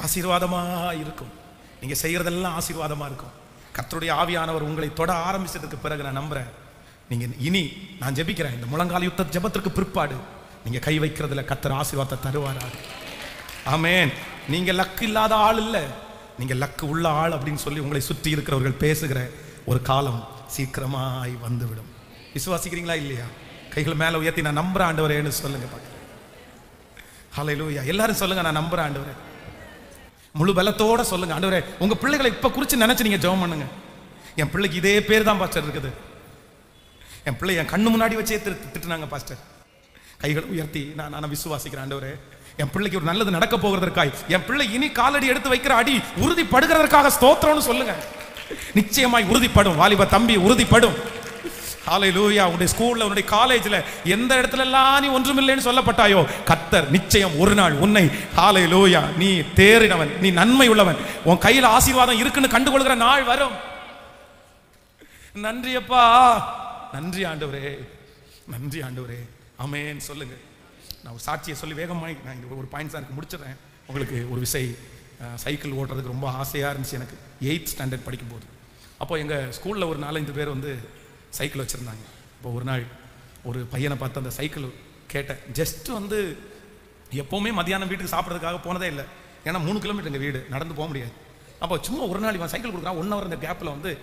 ஆசீர்வாதமா இருக்கும். நீங்க செய்யறதெல்லாம் ஆசீர்வாதமா இருக்கும். கத்தருடைய ஆவியானவர் உங்களை தொட ஆரம்பிச்சதுக்கு பிறகு நான் நம்புறேன். நீங்க இனி நான் ஜெபிக்கிறேன். இந்த முழங்கால் யுத்த ஜெபத்திற்கு பிற்பாடு நீங்க கை வைக்கிறதுல கத்தர் ஆசீர்வாதத்தை தருவாராக. ஆமேன். நீங்க லக்கு இல்லாத ஆள் இல்லை. நீங்க லக்கு உள்ள ஆள் அப்படின்னு சொல்லி உங்களை சுற்றி இருக்கிறவர்கள் பேசுகிற ஒரு காலம் சீக்கிரமாய் வந்துவிடும். விசுவாசிக்கிறீங்களா இல்லையா? கைகள் மேல உயர்த்தி நான் நம்புறேன் ஆண்டவரேன்னு சொல்லுங்க பார்க்கலாம் ஹalleluya. எல்லாரும் சொல்லுங்க நான் நம்புறேன் ஆண்டவரே. முழு பலத்தோட சொல்லுங்க ஆண்டவரே உங்க பிள்ளைகளை இப்ப குறிச்சு நினைச்சு நீங்க ஜெபம் பண்ணுங்க. என் பிள்ளைக்கு இதே பேர் தான் பாஸ்டர் இருக்குது. என் பிள்ளை என் கண்ணு முன்னாடி வச்சே திரு திட்டுனாங்க பாஸ்டர். கைகளை உயர்த்தி நான் நான் விசுவாசிக்கிறேன் ஆண்டவரே. என் பிள்ளைக்கு ஒரு நல்லது நடக்க போகிறதற்காய் என் பிள்ளை இனி காலடி எடுத்து வைக்கிற அடி உறுதிப்படுகிறதற்காக ஸ்தோத்திரம்னு சொல்லுங்க. நிச்சயமாய் உறுதிப்படும் வாலிப தம்பி உறுதிப்படும். ஹalleluya உன்னுடைய ஸ்கூல்ல உன்னுடைய காலேஜ்ல எந்த இடத்துல எல்லாம் நீ ஒன்றுமில்லைன்னு சொல்லப்பட்டாயோ கத்தர் நிச்சயம் ஒரு நாள் உன்னை ஹalleluya நீ தேறினவன் நீ நன்மை உள்ளவன் உன் கையில் ஆசீர்வாதம் இருக்குன்னு கண்டுகொள்கிற நாள் வரும். நன்றி அப்பா நன்றி ஆண்டவரே. நன்றி ஆண்டவரே. அமேன்னு சொல்லுங்க. நான் ஒரு சாட்சியை சொல்லி வேகமாக நான் இது ஒரு பாயிண்ட் எனக்கு முடிச்சிடுறேன். உங்களுக்கு ஒரு விசை சைக்கிள் ஓட்டுறதுக்கு ரொம்ப ஆசையாக இருந்துச்சு எனக்கு. எயித் ஸ்டாண்டர்ட் படிக்கும்போது. அப்போ எங்கள் ஸ்கூலில் ஒரு நாலஞ்சு பேர் வந்து சைக்கிள் வச்சுருந்தாங்க. இப்போ ஒரு நாள் ஒரு பையனை பார்த்து அந்த சைக்கிள் கேட்டேன். ஜஸ்ட் வந்து எப்போவுமே மதியானம் வீட்டுக்கு சாப்பிட்றதுக்காக போனதே இல்லை. ஏன்னா மூணு கிலோமீட்டர் எங்கள் வீடு நடந்து போக முடியாது. அப்போ சும்மா ஒரு நாள் இவன் சைக்கிள் கொடுக்குறான். ஒன் ஹவர் இந்த கேப்பில் வந்து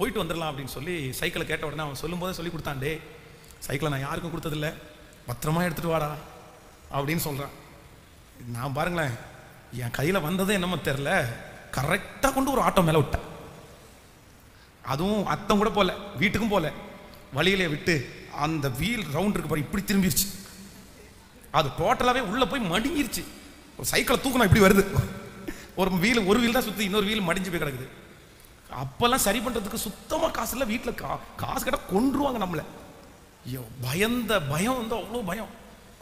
போயிட்டு வந்துடலாம் அப்படின்னு சொல்லி சைக்கிளை கேட்ட உடனே அவன் சொல்லும்போதே சொல்லி கொடுத்தான். டே சைக்கிளை நான் யாருக்கும் கொடுத்ததில்ல. பத்திரமா எடுத்துகிட்டு வாடா. அப்படின்னு சொல்கிறான் நான் பாருங்களேன் என் கையில் வந்ததே என்னமோ தெரில கரெக்டாக கொண்டு ஒரு ஆட்டோ மேலே விட்டேன். அதுவும் அத்தம் கூட போகல வீட்டுக்கும் போகல. வழியிலே விட்டு அந்த வீல் ரவுண்ட் இருக்கு பாரு இப்படி திரும்பிடுச்சு அது டோட்டலாகவே உள்ளே போய் மடிங்கிருச்சு ஒரு சைக்கிளை தூக்கணும் இப்படி வருது. ஒரு வீல் ஒரு வீல் தான் சுற்றி இன்னொரு வீல் மடிஞ்சு போய் கிடக்குது. அப்போல்லாம் சரி பண்ணுறதுக்கு சுத்தமாக காசு இல்லை வீட்டில் கா காசு கேட்டால் கொன்றுவாங்க நம்மளை. ஐயோ பயந்த பயம் வந்து அவ்வளோ பயம்.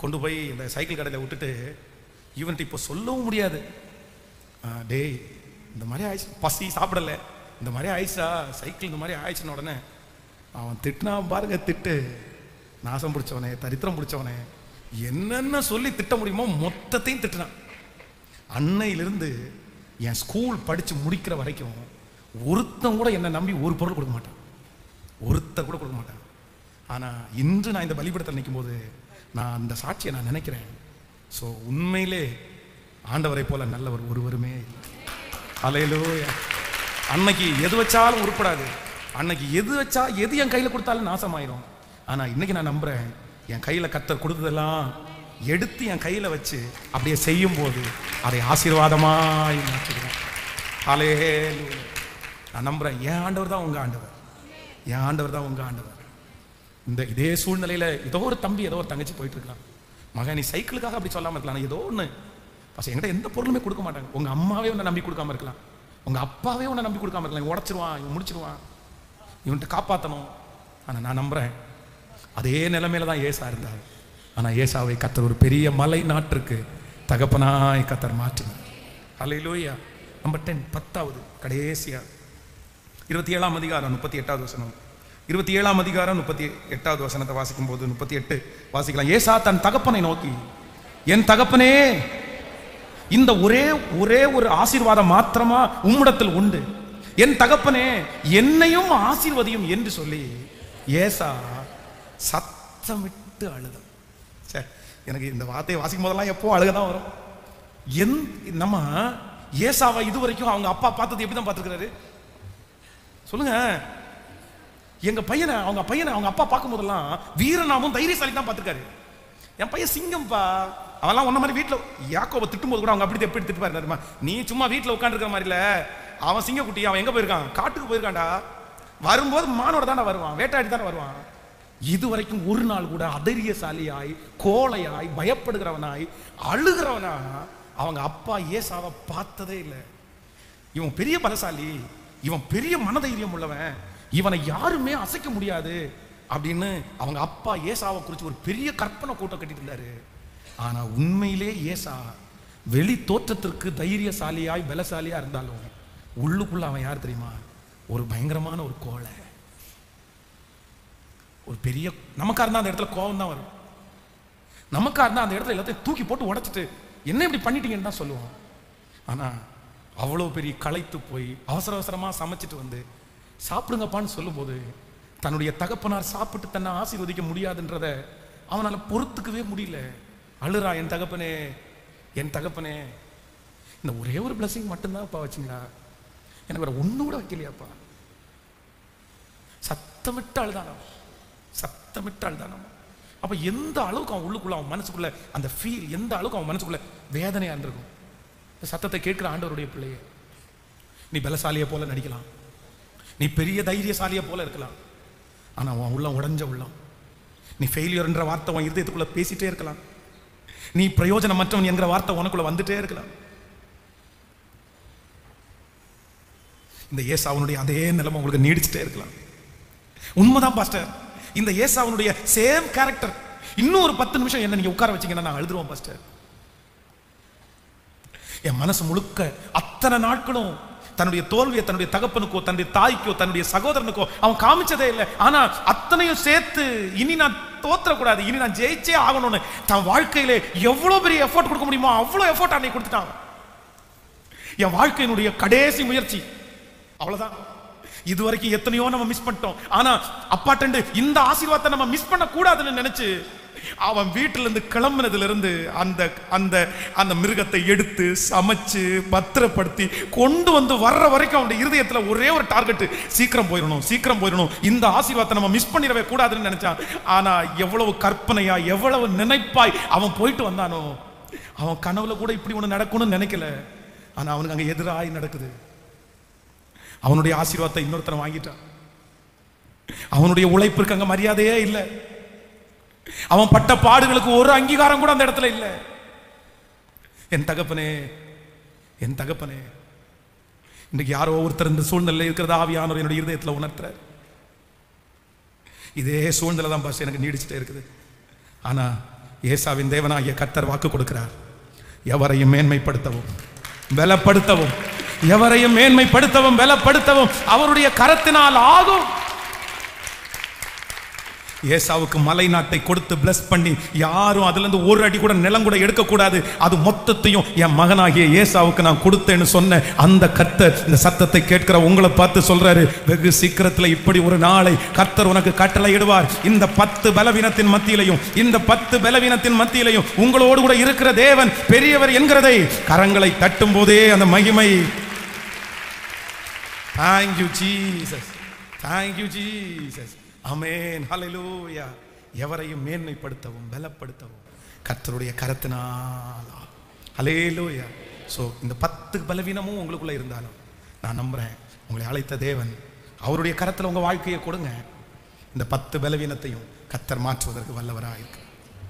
கொண்டு போய் இந்த சைக்கிள் கடையில் விட்டுட்டு இவன்ட்டு இப்போ சொல்லவும் முடியாது. டேய் இந்த மாதிரி ஆயிடுச்சு. பசி சாப்பிடல. இந்த மாதிரி ஆயிடுச்சா? சைக்கிள் இந்த மாதிரி ஆயிடுச்சுன்னு உடனே அவன் திட்டினா பாருங்க திட்டு. நாசம் பிடிச்சவனே தரித்திரம் பிடிச்சவனே. என்னென்ன சொல்லி திட்ட முடியுமோ மொத்தத்தையும் திட்டினான். அன்னையிலிருந்து என் ஸ்கூல் படித்து முடிக்கிற வரைக்கும் ஒருத்தன் கூட என்னை நம்பி ஒரு பொருள் கொடுக்க மாட்டான். ஒருத்தர் கூட கொடுக்க மாட்டான். ஆனால் இன்று நான் இந்த பலிபடத்தில் நிற்கும் போது நான் அந்த சாட்சியை நான் நினைக்கிறேன். ஸோ உண்மையிலே ஆண்டவரை போல நல்லவர் ஒருவருமே அலையிலோ அன்னைக்கு எது வச்சாலும் உருப்படாது. அன்னைக்கு எது வச்சா எது என் கையில் கொடுத்தாலும் நாசமாயிரும். ஆனால் இன்னைக்கு நான் நம்புறேன் என் கையில் கத்தர் கொடுத்ததெல்லாம் எடுத்து என் கையில் வச்சு அப்படியே செய்யும் போது அதை ஆசீர்வாதமாய் நினச்சிக்கிறேன் ஹalleluya. நான் நம்புறேன் என் ஆண்டவர் தான் உங்கள் ஆண்டவர். என் ஆண்டவர் தான் உங்கள் ஆண்டவர். இந்த இதே சூழ்நிலையில் ஏதோ ஒரு தம்பி ஏதோ ஒரு தங்கச்சி போயிட்டு இருக்கலாம் மகன் நீ சைக்கிளுக்காக அப்படி சொல்லாமல் இருக்கலாம். ஏதோ ஒன்று பசங்க என்கிட்ட எந்த பொருளுமே கொடுக்க மாட்டாங்க. உங்கள் அம்மாவே உன்னை நம்பி கொடுக்காம இருக்கலாம். உங்கள் அப்பாவே உன்னை நம்பி கொடுக்காம இருக்கலாம். இவன் உடைச்சிருவான் இவன் முடிச்சிருவான். இவன்கிட்ட காப்பாற்றணும் ஆனால் நான் நம்புகிறேன் அதே நிலைமையில தான் ஏசா இருந்தார். ஆனால் ஏசாவை கத்தர் ஒரு பெரிய மலை நாட்டிற்கு தகப்பனாய் கத்தர் மாற்றினார். ஹalleluya நம்பர் டென் பத்தாவது கடைசியா. இருபத்தி ஏழாம் அதிகாரம் முப்பத்தி எட்டாவது வசனம். இருபத்தி ஏழாம் அதிகாரம் முப்பத்தி எட்டாவது வசனத்தை வாசிக்கும் போது முப்பத்தி எட்டு வாசிக்கலாம். ஏசா தன் தகப்பனை நோக்கி என் தகப்பனே இந்த ஒரே ஒரே ஒரு ஆசீர்வாதம் மாத்திரமா உம்மிடத்தில் உண்டு. என் தகப்பனே என்னையும் ஆசீர்வதியும் என்று சொல்லி ஏசா சத்தமிட்டு அழுதான். சே எனக்கு இந்த வார்த்தையை வாசிக்கும் போதெல்லாம் எப்போ அழுக தான் வரும். என் நம்ம ஏசாவை இது வரைக்கும் அவங்க அப்பா பார்த்தது எப்படி தான் பார்த்துருக்கிறாரு? சொல்லுங்க. எங்க பையனை அவங்க பையனை அவங்க அப்பா பார்க்கும் போதெல்லாம் தைரியசாலி தான் பார்த்துருக்காரு. என் பையன் சிங்கம்ப்பா. அவெல்லாம் ஒன்ன மாதிரி வீட்டில் யாக்கோவை திட்டும்போது கூட அவங்க அப்படி எப்படி திட்டுப்பாரு தெரியுமா? நீ சும்மா வீட்டில் உட்காந்துருக்கிற மாதிரி இல்ல அவன் சிங்கக்குட்டி அவன் எங்கே போயிருக்கான்? காட்டுக்கு போயிருக்கான்டா. வரும்போது மானோட தானே வருவான் வேட்டாடி தானே வருவான். இது வரைக்கும் ஒரு நாள் கூட அதரியசாலியாய் கோழையாய் பயப்படுகிறவனாய் அழுகிறவனா அவங்க அப்பா ஏசாவை பார்த்ததே இல்லை. இவன் பெரிய பலசாலி இவன் பெரிய மனதைரியம் உள்ளவன். இவனை யாருமே அசைக்க முடியாது அப்படின்னு அவங்க அப்பா ஏசாவை குறித்து ஒரு பெரிய கற்பனை கூட்டம் கட்டிட்டு இருந்தாரு. ஆனா உண்மையிலே ஏசா வெளி தோற்றத்திற்கு தைரியசாலியாய் பலசாலியாக இருந்தாலும் உள்ளுக்குள்ள அவன் யார் தெரியுமா? ஒரு பயங்கரமான ஒரு கோழை. ஒரு பெரிய நமக்கா இருந்தால் அந்த இடத்துல கோபம் தான் வரும். நமக்கா இருந்தால் அந்த இடத்துல எல்லாத்தையும் தூக்கி போட்டு உடச்சிட்டு என்ன இப்படி பண்ணிட்டீங்கன்னு தான் சொல்லுவோம். ஆனா அவ்வளோ பெரிய களைத்து போய் அவசர அவசரமாக சமைச்சிட்டு வந்து சாப்பிடுங்கப்பான்னு சொல்லும்போது தன்னுடைய தகப்பனார் சாப்பிட்டு தன்னை ஆசீர்வதிக்க முடியாதுன்றத அவனால் பொறுத்துக்கவே முடியல. அழுறா என் தகப்பனே என் தகப்பனே. இந்த ஒரே ஒரு பிளஸிங் மட்டும்தான் அப்பா வச்சிங்களா? எனக்கு வேற ஒண்ணு கூட வைக்கலையாப்பா. சத்தமிட்டு அழுதானா சத்தமிட்டு அழுதானா அப்ப எந்த அளவுக்கு அவன் உள்ளுக்குள்ள அவன் மனசுக்குள்ள அந்த ஃபீல் எந்த அளவுக்கு அவன் மனசுக்குள்ள வேதனையா இருந்திருக்கும்? இந்த சத்தத்தை கேட்கிற ஆண்டவருடைய பிள்ளையே நீ பலசாலியை போல நடிக்கலாம். நீ பெரிய தைரியசாலியை போல இருக்கலாம். ஆனால் உன் உள்ளம் உடஞ்ச உள்ளம். நீ ஃபெயிலியர்ன்ற வார்த்தை உன் இருதயத்துக்குள்ள பேசிகிட்டே இருக்கலாம். நீ பிரயோஜனமற்றவன் என்கிற வார்த்தை உனக்குள்ளே வந்துட்டே இருக்கலாம். இந்த ஏசாவனுடைய அதே நிலைமை உங்களுக்கு நீடிச்சுட்டே இருக்கலாம். உண்மைதான் பாஸ்டர். இந்த ஏசாவனுடைய சேம் கேரக்டர் இன்னும் ஒரு பத்து நிமிஷம் என்ன நீங்க உட்கார வச்சிங்கன்னா நான் எழுதுருவோம் பாஸ்டர். என் மனசு முழுக்க அத்தனை நாட்களும் தன்னுடைய தோல்வியை தன்னுடைய தகப்பனுக்கோ தன்னுடைய தாய்க்கோ தன்னுடைய சகோதரனுக்கோ அவன் காமிச்சதே இல்லை. ஆனா அத்தனையும் சேர்த்து இனி நான் தோத்தரக்கூடாது இனி நான் ஜெயிச்சே ஆகணும்னு தன் வாழ்க்கையில எவ்வளவு பெரிய எஃபோர்ட் கொடுக்க முடியுமோ அவ்வளவு எஃபோர்ட் அன்னைக்கு கொடுத்துட்டான் என் வாழ்க்கையினுடைய கடைசி முயற்சி. அவ்வளவுதான். இது வரைக்கும் எத்தனையோ நம்ம மிஸ் பண்ணிட்டோம். ஆனா அப்பாட்டண்டு இந்த ஆசீர்வாதத்தை நம்ம மிஸ் பண்ண கூடாதுன்னு நினைச்சு அவன் வீட்டுல இருந்து கிளம்புனதுல இருந்து அந்த அந்த அந்த மிருகத்தை எடுத்து சமைச்சு பத்திரப்படுத்தி கொண்டு வந்து வர்ற வரைக்கும் அவனுடைய இருதயத்துல ஒரே ஒரு டார்கெட் சீக்கிரம் போயிடணும் சீக்கிரம் போயிடணும். இந்த ஆசீர்வாதத்தை நம்ம மிஸ் பண்ணிடவே கூடாதுன்னு நினைச்சான். ஆனா எவ்வளவு கற்பனையா எவ்வளவு நினைப்பாய் அவன் போயிட்டு வந்தானோ அவன் கனவுல கூட இப்படி ஒண்ணு நடக்கும்னு நினைக்கல. ஆனா அவனுக்கு அங்க எதிராய் நடக்குது. அவனுடைய ஆசீர்வாதத்தை இன்னொருத்தன் வாங்கிட்டான். அவனுடைய உழைப்பிற்கு அங்க மரியாதையே இல்லை. அவன் பட்ட பாடுகளுக்கு ஒரு அங்கீகாரம் கூட அந்த இடத்துல இல்லை. என் தகப்பனே என் தகப்பனே இன்னைக்கு யாரோ ஒருத்தர் இந்த சூழ்நிலை இருக்கிறத ஆவியானவர் என்னுடைய இருதயத்தில் உணர்த்துறார். இதே சூழ்நிலை தான் பாஸ் எனக்கு நீடிச்சுட்டே இருக்குது. ஆனா ஏசாவின் தேவனாகிய கத்தர் வாக்கு கொடுக்கிறார். எவரையும் மேன்மைப்படுத்தவும் பலப்படுத்தவும் எவரையும் மேன்மைப்படுத்தவும் பலப்படுத்தவும் அவருடைய கரத்தினால் ஆகும். ஏசாவுக்கு மலை நாட்டை கொடுத்து பிளஸ் பண்ணி யாரும் அதுல இருந்து ஒரு அடி கூட நிலம் கூட எடுக்கக்கூடாது. அது மொத்தத்தையும் என் மகனாகிய ஏசாவுக்கு நான் கொடுத்தேன்னு சொன்ன அந்த கர்த்தர் இந்த சத்தத்தை கேட்கிற உங்களை பார்த்து சொல்றாரு வெகு சீக்கிரத்துல இப்படி ஒரு நாளை கர்த்தர் உனக்கு கட்டளை இடுவார் இந்த பத்து பலவீனத்தின் மத்தியிலையும் இந்த பத்து பலவீனத்தின் மத்தியிலையும் உங்களோடு கூட இருக்கிற தேவன் பெரியவர் என்கிறதை கரங்களை தட்டும் போதே அந்த மகிமை. Thank you Jesus thank you Jesus amen hallelujah எவரையும் மேன்மைப்படுத்தவும் பலப்படுத்தவும் கர்த்தருடைய கரத்தினாலா ஹலேலூயா ஸோ இந்த பத்து பலவீனமும் உங்களுக்குள்ள இருந்தாலும் நான் நம்புகிறேன் உங்களை அழைத்த தேவன் அவருடைய கரத்தில் உங்கள் வாழ்க்கையை கொடுங்க. இந்த பத்து பலவீனத்தையும் கத்தர் மாற்றுவதற்கு வல்லவராக இருக்கு.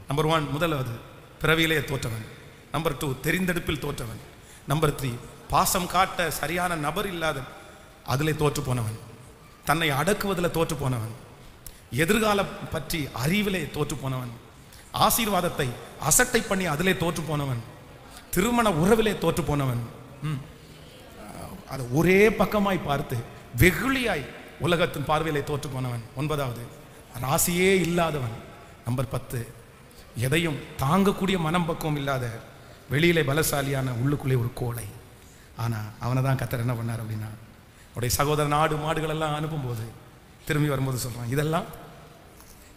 நம்பர் ஒன் முதலாவது பிறவியிலேயே தோற்றவன். நம்பர் டூ தெரிந்தெடுப்பில் தோற்றவன். நம்பர் த்ரீ பாசம் காட்ட சரியான நபர் இல்லாத அதிலே தோற்று போனவன். தன்னை அடக்குவதில் தோற்று போனவன். எதிர்காலம் பற்றி அறிவிலே தோற்று போனவன் ஆசீர்வாதத்தை அசட்டை பண்ணி அதிலே தோற்று போனவன் திருமண உறவிலே தோற்று போனவன் ம். அதை ஒரே பக்கமாய் பார்த்து வெகுளியாய் உலகத்தின் பார்வையிலே தோற்று போனவன் ஒன்பதாவது ராசியே இல்லாதவன். நம்பர் பத்து எதையும் தாங்கக்கூடிய மனம் பக்குவம் இல்லாத வெளியிலே பலசாலியான உள்ளுக்குள்ளே ஒரு கோலை ஆனால் அவனை தான் கத்தர் என்ன பண்ணார் அப்படின்னா அவருடைய சகோதரன் ஆடு மாடுகள் எல்லாம் அனுப்பும்போது திரும்பி வரும்போது சொல்கிறான் இதெல்லாம்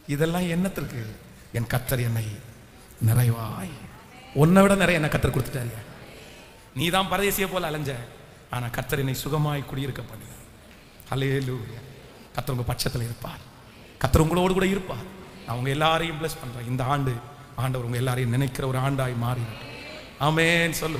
இதெல்லாம் என்னத்திற்கு? என் கத்தர் என்னை நிறைவாய். உன்னை விட நிறைய என்ன கத்தர் கொடுத்துட்டாரு நீ தான் பரதேசிய போல அலைஞ்ச. ஆனா கத்தர் என்னை சுகமாய் குடியிருக்க பண்ணுங்க ஹalleluya. கத்தர் உங்க பட்சத்தில் இருப்பார். கத்தர் உங்களோடு கூட இருப்பார். நான் உங்க எல்லாரையும் பிளஸ் பண்றேன். இந்த ஆண்டு ஆண்டவர் உங்க எல்லாரையும் நினைக்கிற ஒரு ஆண்டாய் மாறிவிட்டோம் ஆமேன்னு சொல்லு